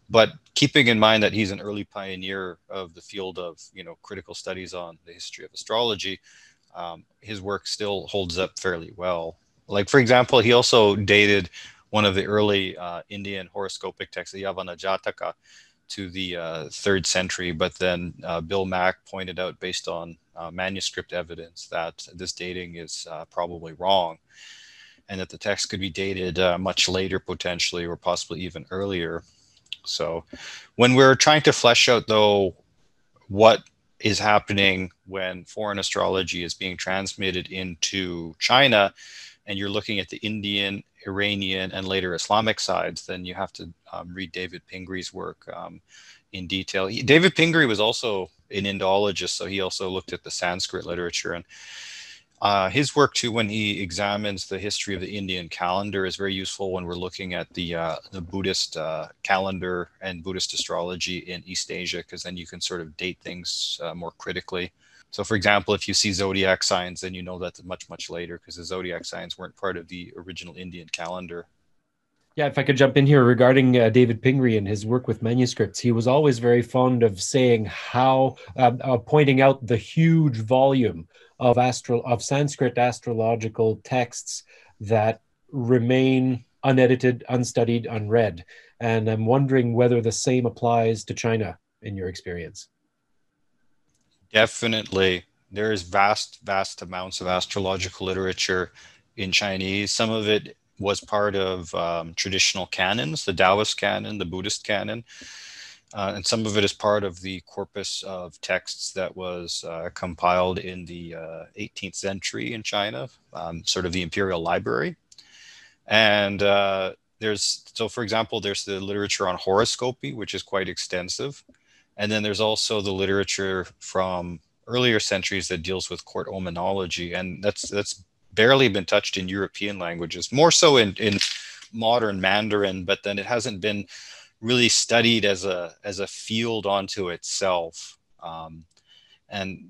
but keeping in mind that he's an early pioneer of the field of you know critical studies on the history of astrology, um, his work still holds up fairly well. Like for example, he also dated one of the early uh, Indian horoscopic texts, the Yavana Jataka, to the uh, third century. But then uh, Bill Mak pointed out, based on uh, manuscript evidence, that this dating is uh, probably wrong, and that the text could be dated uh, much later, potentially, or possibly even earlier. So, when we're trying to flesh out, though, what is happening when foreign astrology is being transmitted into China, and you're looking at the Indian, Iranian, and later Islamic sides, then you have to um, read David Pingree's work um, in detail. He, David Pingree was also an Indologist, so he also looked at the Sanskrit literature and uh, his work too, when he examines the history of the Indian calendar, is very useful when we're looking at the uh, the Buddhist uh, calendar and Buddhist astrology in East Asia, because then you can sort of date things uh, more critically. So, for example, if you see zodiac signs, then you know that's much much later because the zodiac signs weren't part of the original Indian calendar. Yeah, if I could jump in here regarding uh, David Pingree and his work with manuscripts, he was always very fond of saying how, uh, uh, pointing out the huge volume of astro of Sanskrit astrological texts that remain unedited, unstudied, unread. And I'm wondering whether the same applies to China in your experience. Definitely. There is vast, vast amounts of astrological literature in Chinese. Some of it was part of um, traditional canons, the Taoist canon, the Buddhist canon. Uh, and some of it is part of the corpus of texts that was uh, compiled in the 18th uh, century in China, um, sort of the imperial library. And uh, there's, so for example, there's the literature on horoscopy, which is quite extensive. And then there's also the literature from earlier centuries that deals with court omenology. And that's, that's barely been touched in European languages, more so in, in modern Mandarin, but then it hasn't been really studied as a as a field onto itself. Um, and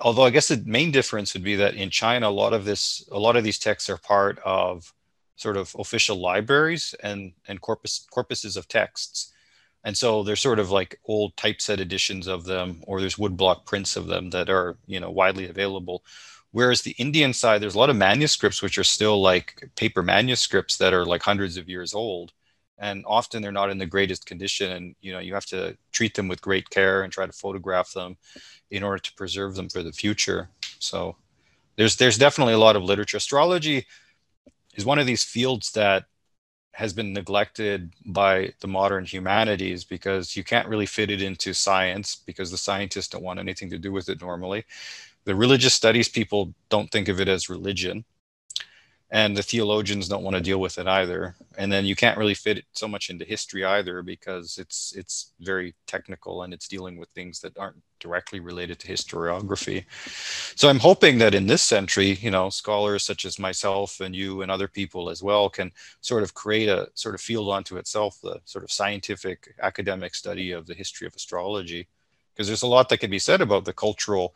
although I guess the main difference would be that in China, a lot of this, a lot of these texts are part of sort of official libraries and and corpus corpuses of texts. And so there's sort of like old typeset editions of them, or there's woodblock prints of them that are you know widely available. Whereas the Indian side, there's a lot of manuscripts which are still like paper manuscripts that are like hundreds of years old and often they're not in the greatest condition and you know you have to treat them with great care and try to photograph them in order to preserve them for the future. So there's there's definitely a lot of literature. Astrology is one of these fields that has been neglected by the modern humanities because you can't really fit it into science because the scientists don't want anything to do with it normally the religious studies people don't think of it as religion. And the theologians don't want to deal with it either. And then you can't really fit it so much into history either because it's it's very technical and it's dealing with things that aren't directly related to historiography. So i'm hoping that in this century you know scholars such as myself and you and other people as well can sort of create a sort of field onto itself the sort of scientific academic study of the history of astrology. Because there's a lot that can be said about the cultural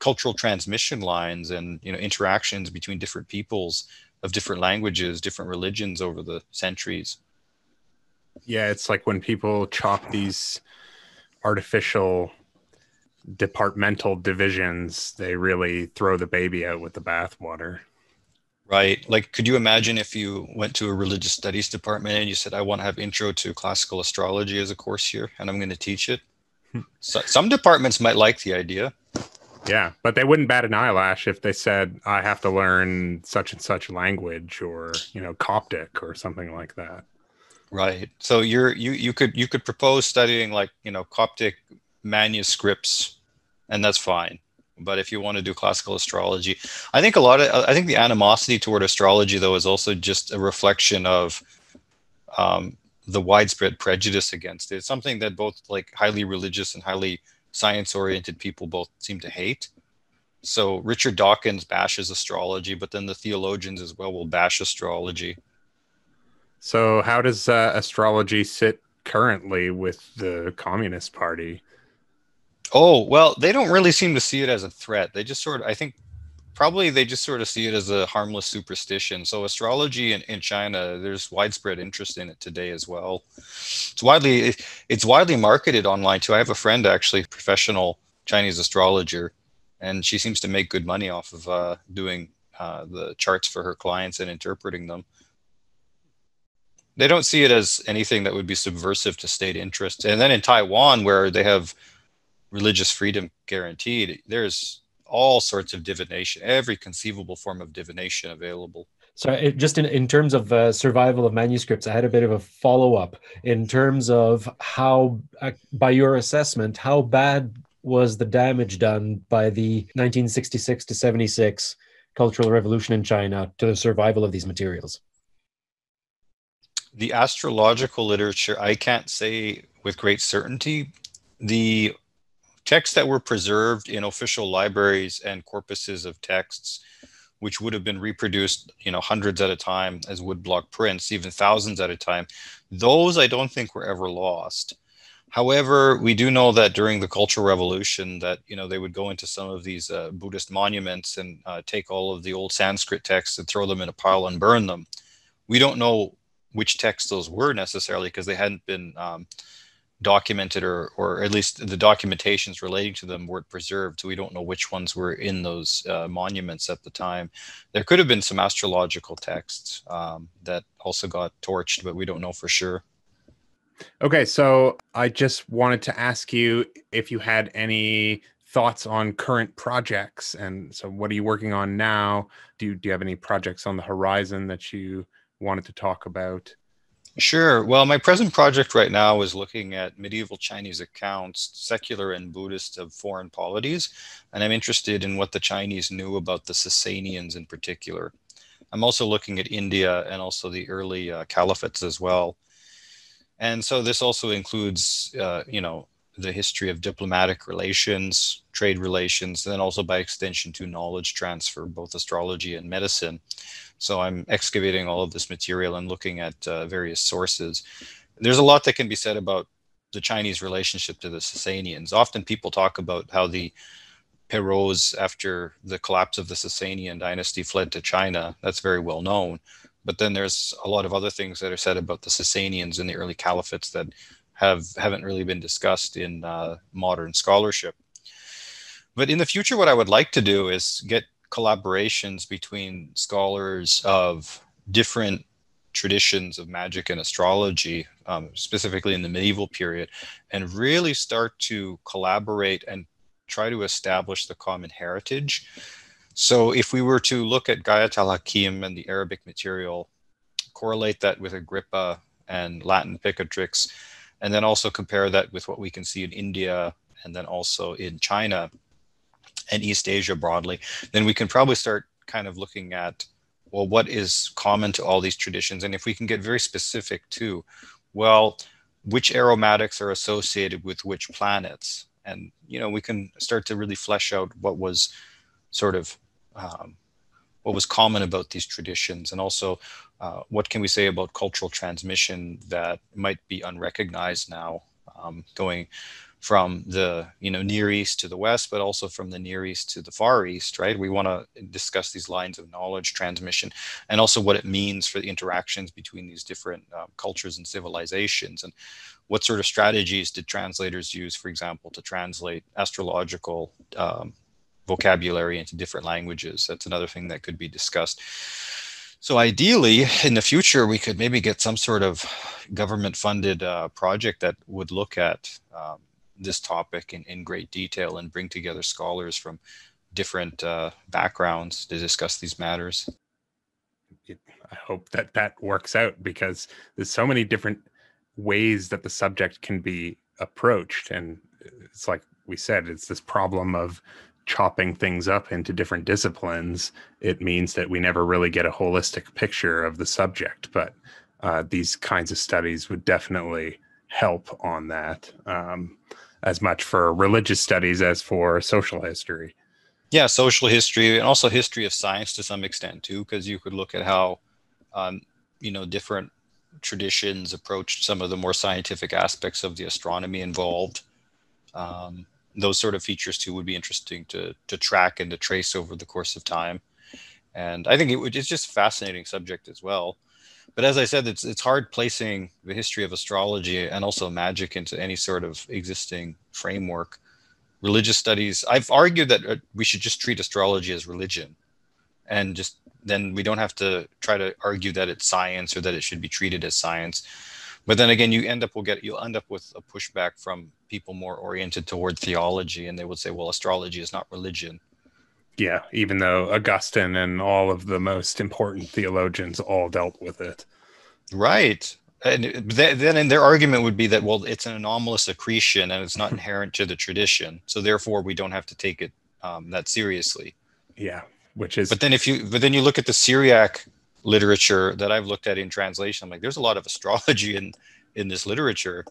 cultural transmission lines and you know interactions between different peoples of different languages different religions over the centuries. Yeah it's like when people chop these artificial departmental divisions they really throw the baby out with the bathwater. Right. Like could you imagine if you went to a religious studies department and you said i want to have intro to classical astrology as a course here and i'm going to teach it? (laughs) So, some departments might like the idea yeah, but they wouldn't bat an eyelash if they said I have to learn such and such language or you know Coptic or something like that. Right. So you're you you could you could propose studying like you know Coptic manuscripts, and that's fine. But if you want to do classical astrology, I think a lot of I think the animosity toward astrology though is also just a reflection of um, the widespread prejudice against it. It's something that both like highly religious and highly science oriented people both seem to hate. So Richard Dawkins bashes astrology, but then the theologians as well will bash astrology. So how does uh, astrology sit currently with the Communist Party? Oh, well, they don't really seem to see it as a threat. They just sort of, I think probably they just sort of see it as a harmless superstition. So astrology in, in China, there's widespread interest in it today as well. It's widely it's widely marketed online too. I have a friend actually, professional Chinese astrologer, and she seems to make good money off of uh, doing uh, the charts for her clients and interpreting them. They don't see it as anything that would be subversive to state interest. And then in Taiwan, where they have religious freedom guaranteed, there's all sorts of divination, every conceivable form of divination available. So, it, just in, in terms of uh, survival of manuscripts, I had a bit of a follow up in terms of how, uh, by your assessment, how bad was the damage done by the 1966 to 76 Cultural Revolution in China to the survival of these materials? The astrological literature, I can't say with great certainty. The texts that were preserved in official libraries and corpuses of texts which would have been reproduced you know hundreds at a time as woodblock prints even thousands at a time those i don't think were ever lost. However we do know that during the cultural revolution that you know they would go into some of these uh, buddhist monuments and uh, take all of the old sanskrit texts and throw them in a pile and burn them. We don't know which texts those were necessarily because they hadn't been um, documented or or at least the documentations relating to them weren't preserved so we don't know which ones were in those uh, monuments at the time. There could have been some astrological texts um, that also got torched but we don't know for sure. Okay so i just wanted to ask you if you had any thoughts on current projects and so what are you working on now? Do do you have any projects on the horizon that you wanted to talk about Sure. Well, my present project right now is looking at medieval Chinese accounts, secular and Buddhist, of foreign polities. And I'm interested in what the Chinese knew about the Sasanians in particular. I'm also looking at India and also the early uh, caliphates as well. And so this also includes, uh, you know, the history of diplomatic relations, trade relations, and then also by extension to knowledge transfer, both astrology and medicine. So I'm excavating all of this material and looking at uh, various sources. There's a lot that can be said about the Chinese relationship to the Sasanians. Often people talk about how the Peroz, after the collapse of the Sasanian dynasty, fled to China. That's very well known. But then there's a lot of other things that are said about the Sasanians and the early caliphates that have haven't really been discussed in uh, modern scholarship. But in the future, what I would like to do is get collaborations between scholars of different traditions of magic and astrology, um, specifically in the medieval period, and really start to collaborate and try to establish the common heritage. So if we were to look at Gayat al-Hakim and the Arabic material, correlate that with Agrippa and Latin Picatrix, and then also compare that with what we can see in India and then also in China, and East Asia broadly, then we can probably start kind of looking at, well, what is common to all these traditions? And if we can get very specific too, well, which aromatics are associated with which planets? And, you know, we can start to really flesh out what was sort of, um, what was common about these traditions and also uh, what can we say about cultural transmission that might be unrecognized now um, going from the you know near east to the west but also from the near east to the far east right? We want to discuss these lines of knowledge transmission and also what it means for the interactions between these different um, cultures and civilizations and what sort of strategies did translators use for example to translate astrological um, vocabulary into different languages? That's another thing that could be discussed. So ideally, in the future, we could maybe get some sort of government-funded uh, project that would look at um, this topic in, in great detail and bring together scholars from different uh, backgrounds to discuss these matters. I hope that that works out because there's so many different ways that the subject can be approached. And it's like we said, it's this problem of chopping things up into different disciplines. It means that we never really get a holistic picture of the subject. But uh, these kinds of studies would definitely help on that. Um, as much for religious studies as for social history. Yeah, social history and also history of science to some extent too, because you could look at how, um, you know, different traditions approached some of the more scientific aspects of the astronomy involved. Um, those sort of features too would be interesting to to track and to trace over the course of time. And I think it would, it's just fascinating subject as well but as I said, it's it's hard placing the history of astrology and also magic into any sort of existing framework. Religious studies, I've argued that uh, we should just treat astrology as religion, and just then we don't have to try to argue that it's science or that it should be treated as science. But then again, you end up will get you'll end up with a pushback from people more oriented toward theology, and they would say, well, astrology is not religion yeah, even though Augustine and all of the most important theologians all dealt with it. Right. And then in their argument would be that, well, it's an anomalous accretion and it's not (laughs) inherent to the tradition. So therefore, we don't have to take it um, that seriously. Yeah. Which is. But then if you, but then you look at the Syriac literature that I've looked at in translation, I'm like, there's a lot of astrology in, in this literature,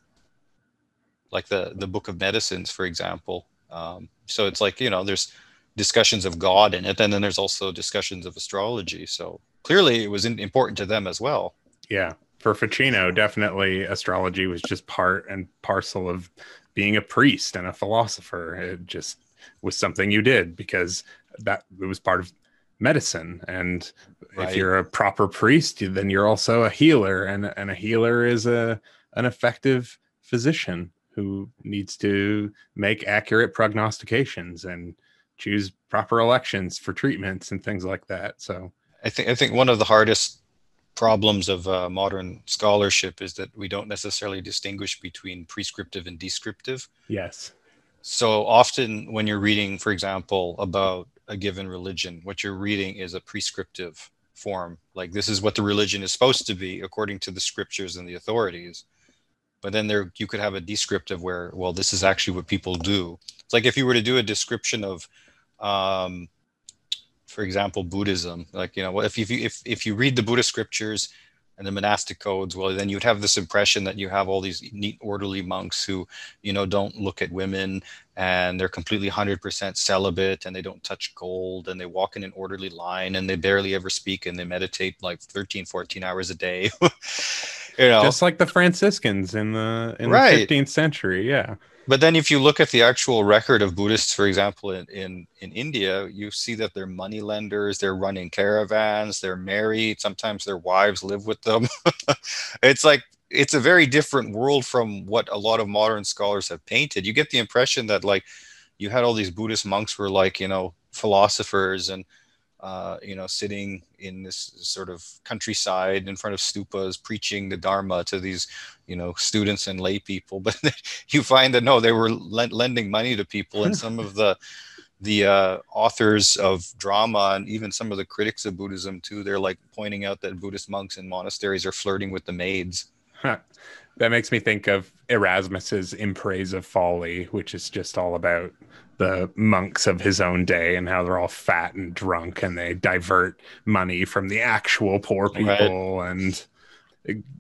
like the, the book of medicines, for example. Um, so it's like, you know, there's, discussions of God in it, and then there's also discussions of astrology. So clearly, it was important to them as well. Yeah, for Ficino, definitely astrology was just part and parcel of being a priest and a philosopher. It just was something you did because that it was part of medicine and right. if you're a proper priest then you're also a healer and and a healer is a an effective physician who needs to make accurate prognostications and choose proper elections for treatments and things like that. So I think I think one of the hardest problems of uh, modern scholarship is that we don't necessarily distinguish between prescriptive and descriptive. Yes. So often when you're reading, for example, about a given religion, what you're reading is a prescriptive form. Like this is what the religion is supposed to be according to the scriptures and the authorities. But then there you could have a descriptive where, well, this is actually what people do. It's like if you were to do a description of, um, for example, Buddhism. Like you know, if you if if you read the Buddhist scriptures and the monastic codes, well, then you'd have this impression that you have all these neat, orderly monks who, you know, don't look at women and they're completely 100% celibate and they don't touch gold and they walk in an orderly line and they barely ever speak and they meditate like 13, 14 hours a day. (laughs) you know, just like the Franciscans in the in right. the 15th century. Yeah but then if you look at the actual record of buddhists for example in, in, in india you see that they're money lenders they're running caravans they're married sometimes their wives live with them. (laughs) It's like it's a very different world from what a lot of modern scholars have painted. You get the impression that like you had all these buddhist monks were like you know philosophers and uh, you know, sitting in this sort of countryside in front of stupas, preaching the Dharma to these, you know, students and lay people. (laughs) But you find that no, they were lending money to people, and some of the (laughs) the uh, authors of drama and even some of the critics of Buddhism too, they're like pointing out that Buddhist monks in monasteries are flirting with the maids. That makes me think of Erasmus's In Praise of Folly, which is just all about the monks of his own day and how they're all fat and drunk and they divert money from the actual poor people right. and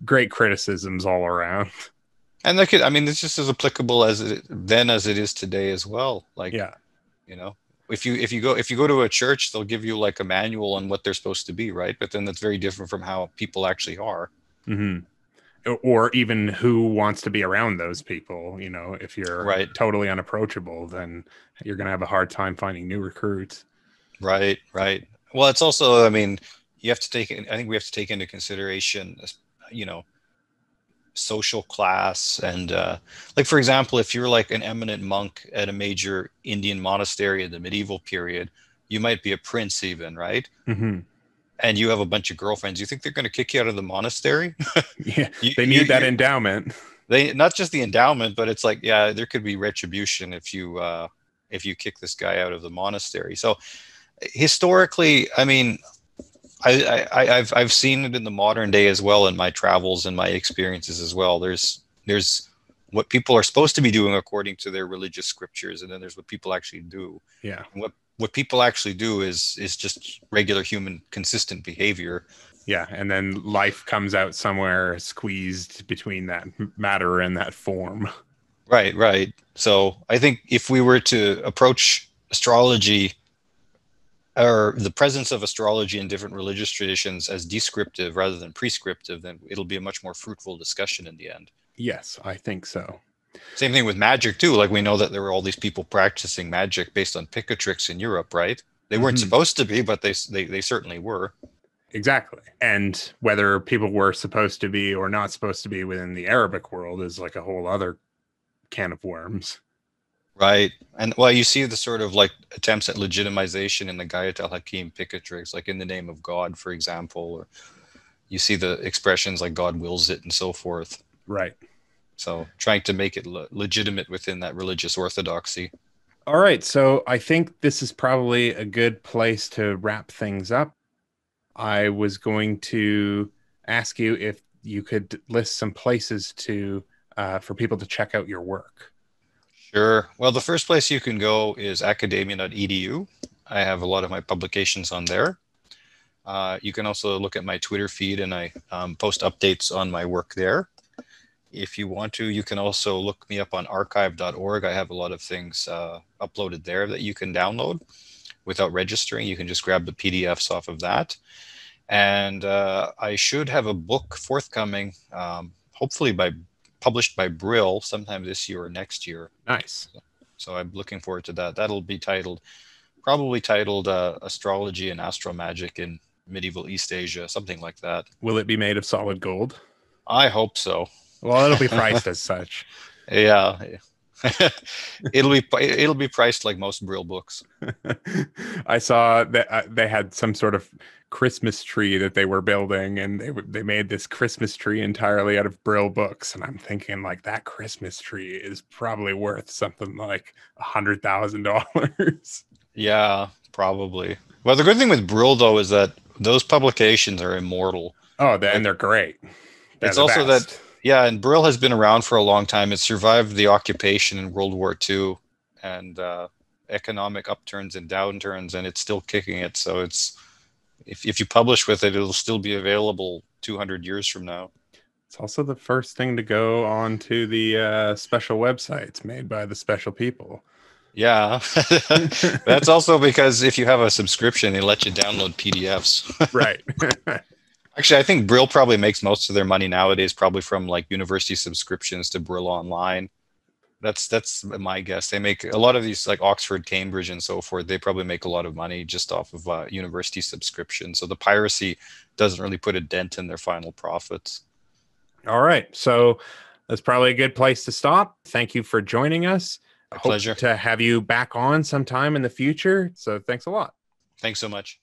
great criticisms all around. And that could, I mean, it's just as applicable as it then as it is today as well. Like, yeah, you know, if you if you go if you go to a church, they'll give you like a manual on what they're supposed to be, right? But then that's very different from how people actually are. Mm-hmm or even who wants to be around those people you know if you're right. totally unapproachable then you're going to have a hard time finding new recruits. Right right. Well it's also i mean you have to take i think we have to take into consideration you know social class and uh, like for example if you're like an eminent monk at a major indian monastery in the medieval period you might be a prince even right? Mm-hmm and you have a bunch of girlfriends, you think they're going to kick you out of the monastery? (laughs) yeah, you, they need you, that you, endowment. They not just the endowment, but it's like yeah, there could be retribution if you uh, if you kick this guy out of the monastery. So historically, I mean, I, I I've I've seen it in the modern day as well in my travels and my experiences as well. There's there's what people are supposed to be doing according to their religious scriptures, and then there's what people actually do. Yeah. And what what people actually do is is just regular human consistent behavior. Yeah and then life comes out somewhere squeezed between that matter and that form. Right right. So i think if we were to approach astrology or the presence of astrology in different religious traditions as descriptive rather than prescriptive then it'll be a much more fruitful discussion in the end. Yes i think so same thing with magic too. Like we know that there were all these people practicing magic based on Picatrix in Europe, right? They weren't mm-hmm. supposed to be, but they, they they certainly were. Exactly. And whether people were supposed to be or not supposed to be within the Arabic world is like a whole other can of worms. Right. And well, you see the sort of like attempts at legitimization in the Gayat al Hakim Picatrix, like in the name of God, for example, or you see the expressions like God wills it and so forth. Right. So trying to make it le- legitimate within that religious orthodoxy. All right. So I think this is probably a good place to wrap things up. I was going to ask you if you could list some places to uh, for people to check out your work. Sure. Well, the first place you can go is academia.edu. I have a lot of my publications on there. Uh, you can also look at my Twitter feed, and I um, post updates on my work there. If you want to, you can also look me up on archive.org. I have a lot of things uh, uploaded there that you can download without registering. You can just grab the PDFs off of that. And uh, I should have a book forthcoming, um, hopefully by published by Brill sometime this year or next year. Nice. So, so I'm looking forward to that. That'll be titled, probably titled uh, Astrology and Astro Magic in Medieval East Asia, something like that. Will it be made of solid gold? I hope so. Well, it'll be priced as such. (laughs) Yeah. (laughs) it'll be it'll be priced like most Brill books. (laughs) I saw that uh, they had some sort of Christmas tree that they were building, and they they made this Christmas tree entirely out of Brill books. And I'm thinking like that Christmas tree is probably worth something like a hundred thousand dollars. Yeah, probably. Well, the good thing with Brill though is that those publications are immortal. Oh, and they're great. They're it's also best. that yeah, and Brill has been around for a long time. It survived the occupation in World War II and uh, economic upturns and downturns, and it's still kicking it. So it's if if you publish with it, it'll still be available 200 years from now. It's also the first thing to go on to the uh, special websites made by the special people. Yeah, (laughs) that's also because if you have a subscription, they let you download PDFs. (laughs) right. (laughs) Actually, I think Brill probably makes most of their money nowadays, probably from like university subscriptions to Brill Online. That's that's my guess. They make a lot of these like Oxford, Cambridge, and so forth. They probably make a lot of money just off of uh, university subscription. So the piracy doesn't really put a dent in their final profits. All right, so that's probably a good place to stop. Thank you for joining us. My pleasure to have you back on sometime in the future. So thanks a lot. Thanks so much.